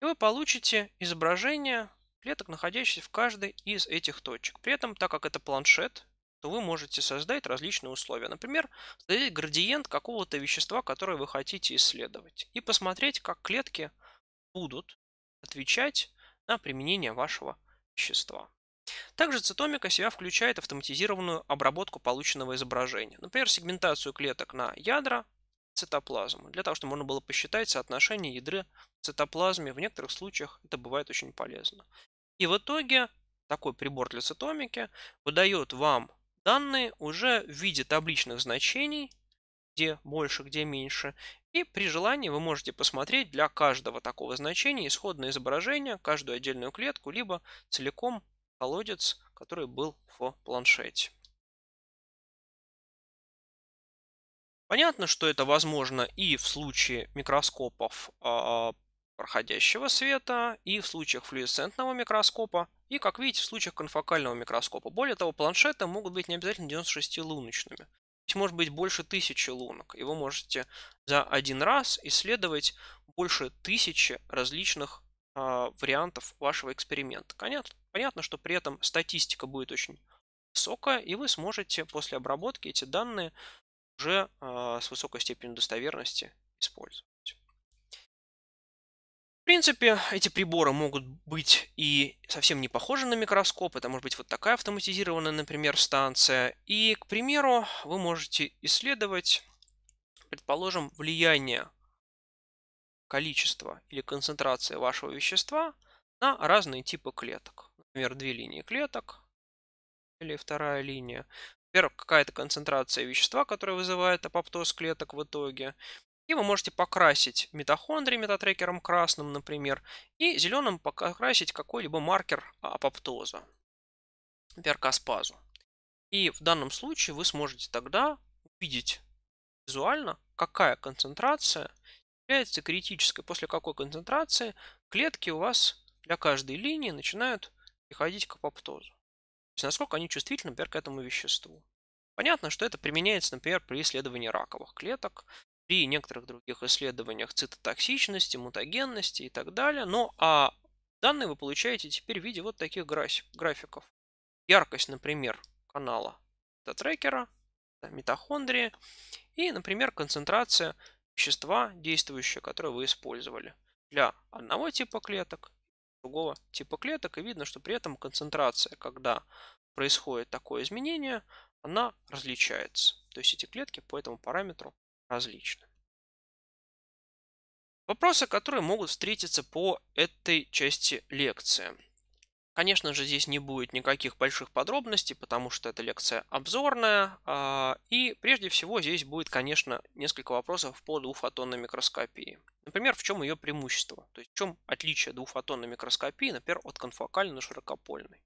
и вы получите изображение клеток, находящихся в каждой из этих точек. При этом, так как это планшет, то вы можете создать различные условия. Например, создать градиент какого-то вещества, которое вы хотите исследовать, и посмотреть, как клетки будут отвечать на применение вашего вещества. Также цитомика себя включает автоматизированную обработку полученного изображения. Например, сегментацию клеток на ядра цитоплазму, для того, чтобы можно было посчитать соотношение ядра в цитоплазме. В некоторых случаях это бывает очень полезно. И в итоге такой прибор для цитомики выдает вам данные уже в виде табличных значений, где больше, где меньше. И при желании вы можете посмотреть для каждого такого значения исходное изображение, каждую отдельную клетку, либо целиком колодец, который был в планшете. Понятно, что это возможно и в случае микроскопов а, проходящего света, и в случаях флуоресцентного микроскопа, и, как видите, в случаях конфокального микроскопа. Более того, планшеты могут быть не обязательно 96-луночными. Здесь может быть больше тысячи лунок, и вы можете за один раз исследовать больше тысячи различных э, вариантов вашего эксперимента. Понятно? Понятно, что при этом статистика будет очень высокая, и вы сможете после обработки эти данные уже э, с высокой степенью достоверности использовать. В принципе, эти приборы могут быть и совсем не похожи на микроскоп. Это может быть вот такая автоматизированная, например, станция. И, к примеру, вы можете исследовать, предположим, влияние количества или концентрации вашего вещества на разные типы клеток. Например, две линии клеток или вторая линия. Например, какая-то концентрация вещества, которая вызывает апоптоз клеток в итоге. И вы можете покрасить митохондрии метатрекером красным, например, и зеленым покрасить какой-либо маркер апоптоза, например, каспазу. И в данном случае вы сможете тогда увидеть визуально, какая концентрация является критической, после какой концентрации клетки у вас для каждой линии начинают приходить к апоптозу. То есть насколько они чувствительны, например, к этому веществу. Понятно, что это применяется, например, при исследовании раковых клеток, при некоторых других исследованиях цитотоксичности, мутагенности и так далее. Но а данные вы получаете теперь в виде вот таких графиков. Яркость, например, канала трекера, митохондрии и, например, концентрация вещества действующее, которое вы использовали для одного типа клеток, другого типа клеток. И видно, что при этом концентрация, когда происходит такое изменение, она различается. То есть эти клетки по этому параметру различны. Вопросы, которые могут встретиться по этой части лекции. Конечно же, здесь не будет никаких больших подробностей, потому что это лекция обзорная. А, и прежде всего здесь будет, конечно, несколько вопросов по двухфотонной микроскопии. Например, в чем ее преимущество? То есть в чем отличие двухфотонной микроскопии, например, от конфокальной на широкопольной?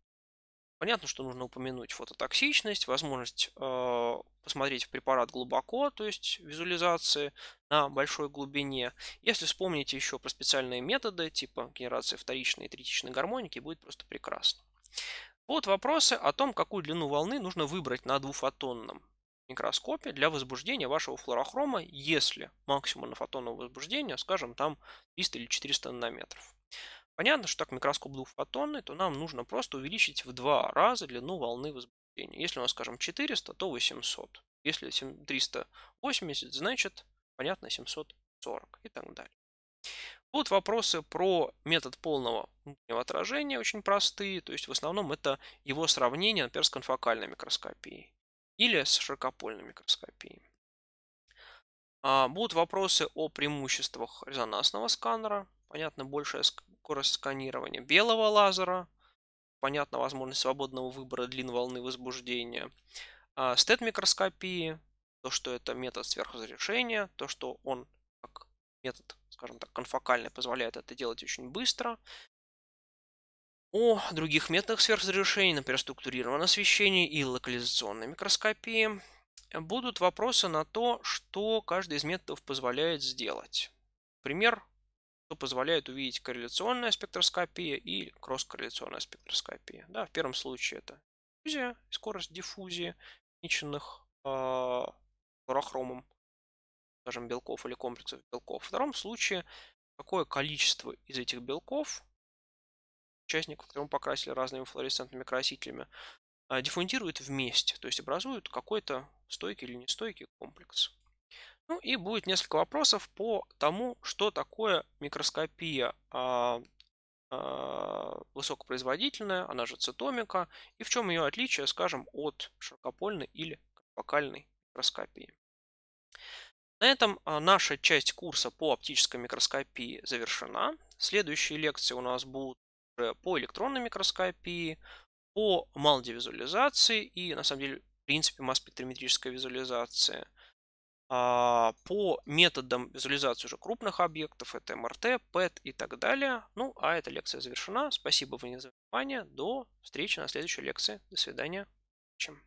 Понятно, что нужно упомянуть фототоксичность, возможность э, посмотреть препарат глубоко, то есть визуализации на большой глубине. Если вспомните еще про специальные методы, типа генерации вторичной и третичной гармоники, будет просто прекрасно. Вот вопросы о том, какую длину волны нужно выбрать на двуфотонном микроскопе для возбуждения вашего флорохрома, если максимум нафотонного возбуждения, скажем, там 300 или 400 нанометров. Понятно, что так микроскоп двухфотонный, то нам нужно просто увеличить в два раза длину волны возбуждения. Если у нас, скажем, 400, то 800. Если 380, значит, понятно, 740 и так далее. Будут вопросы про метод полного внутреннего отражения, очень простые. То есть в основном это его сравнение, например, с конфокальной микроскопией или с широкопольной микроскопией. А, будут вопросы о преимуществах резонансного сканера. Понятно, большая скорость сканирования белого лазера, понятна возможность свободного выбора длин волны возбуждения, а, стет-микроскопии, то, что это метод сверхразрешения, то, что он как метод, скажем так, конфокальный, позволяет это делать очень быстро. О других методах сверхразрешения, например, структурированное освещение и локализационной микроскопии, будут вопросы на то, что каждый из методов позволяет сделать. Пример что позволяет увидеть корреляционная спектроскопия и кросс-корреляционная спектроскопия. Да, в первом случае это диффузия, скорость диффузии ограниченных э, флорохромом, скажем, белков или комплексов белков. В втором случае какое количество из этих белков, участников, которые мы покрасили разными флуоресцентными красителями, э, диффундирует вместе, то есть образуют какой-то стойкий или нестойкий комплекс. Ну и будет несколько вопросов по тому, что такое микроскопия а, а, высокопроизводительная, она же цитомика, и в чем ее отличие, скажем, от широкопольной или фокальной микроскопии. На этом а, наша часть курса по оптической микроскопии завершена. Следующие лекции у нас будут по электронной микроскопии, по малдивизуализации и, на самом деле, в принципе, масс-спектрометрической визуализации – по методам визуализации уже крупных объектов, это МРТ, ПЭТ и так далее. Ну, а эта лекция завершена. Спасибо вам за внимание. До встречи на следующей лекции. До свидания. Чем?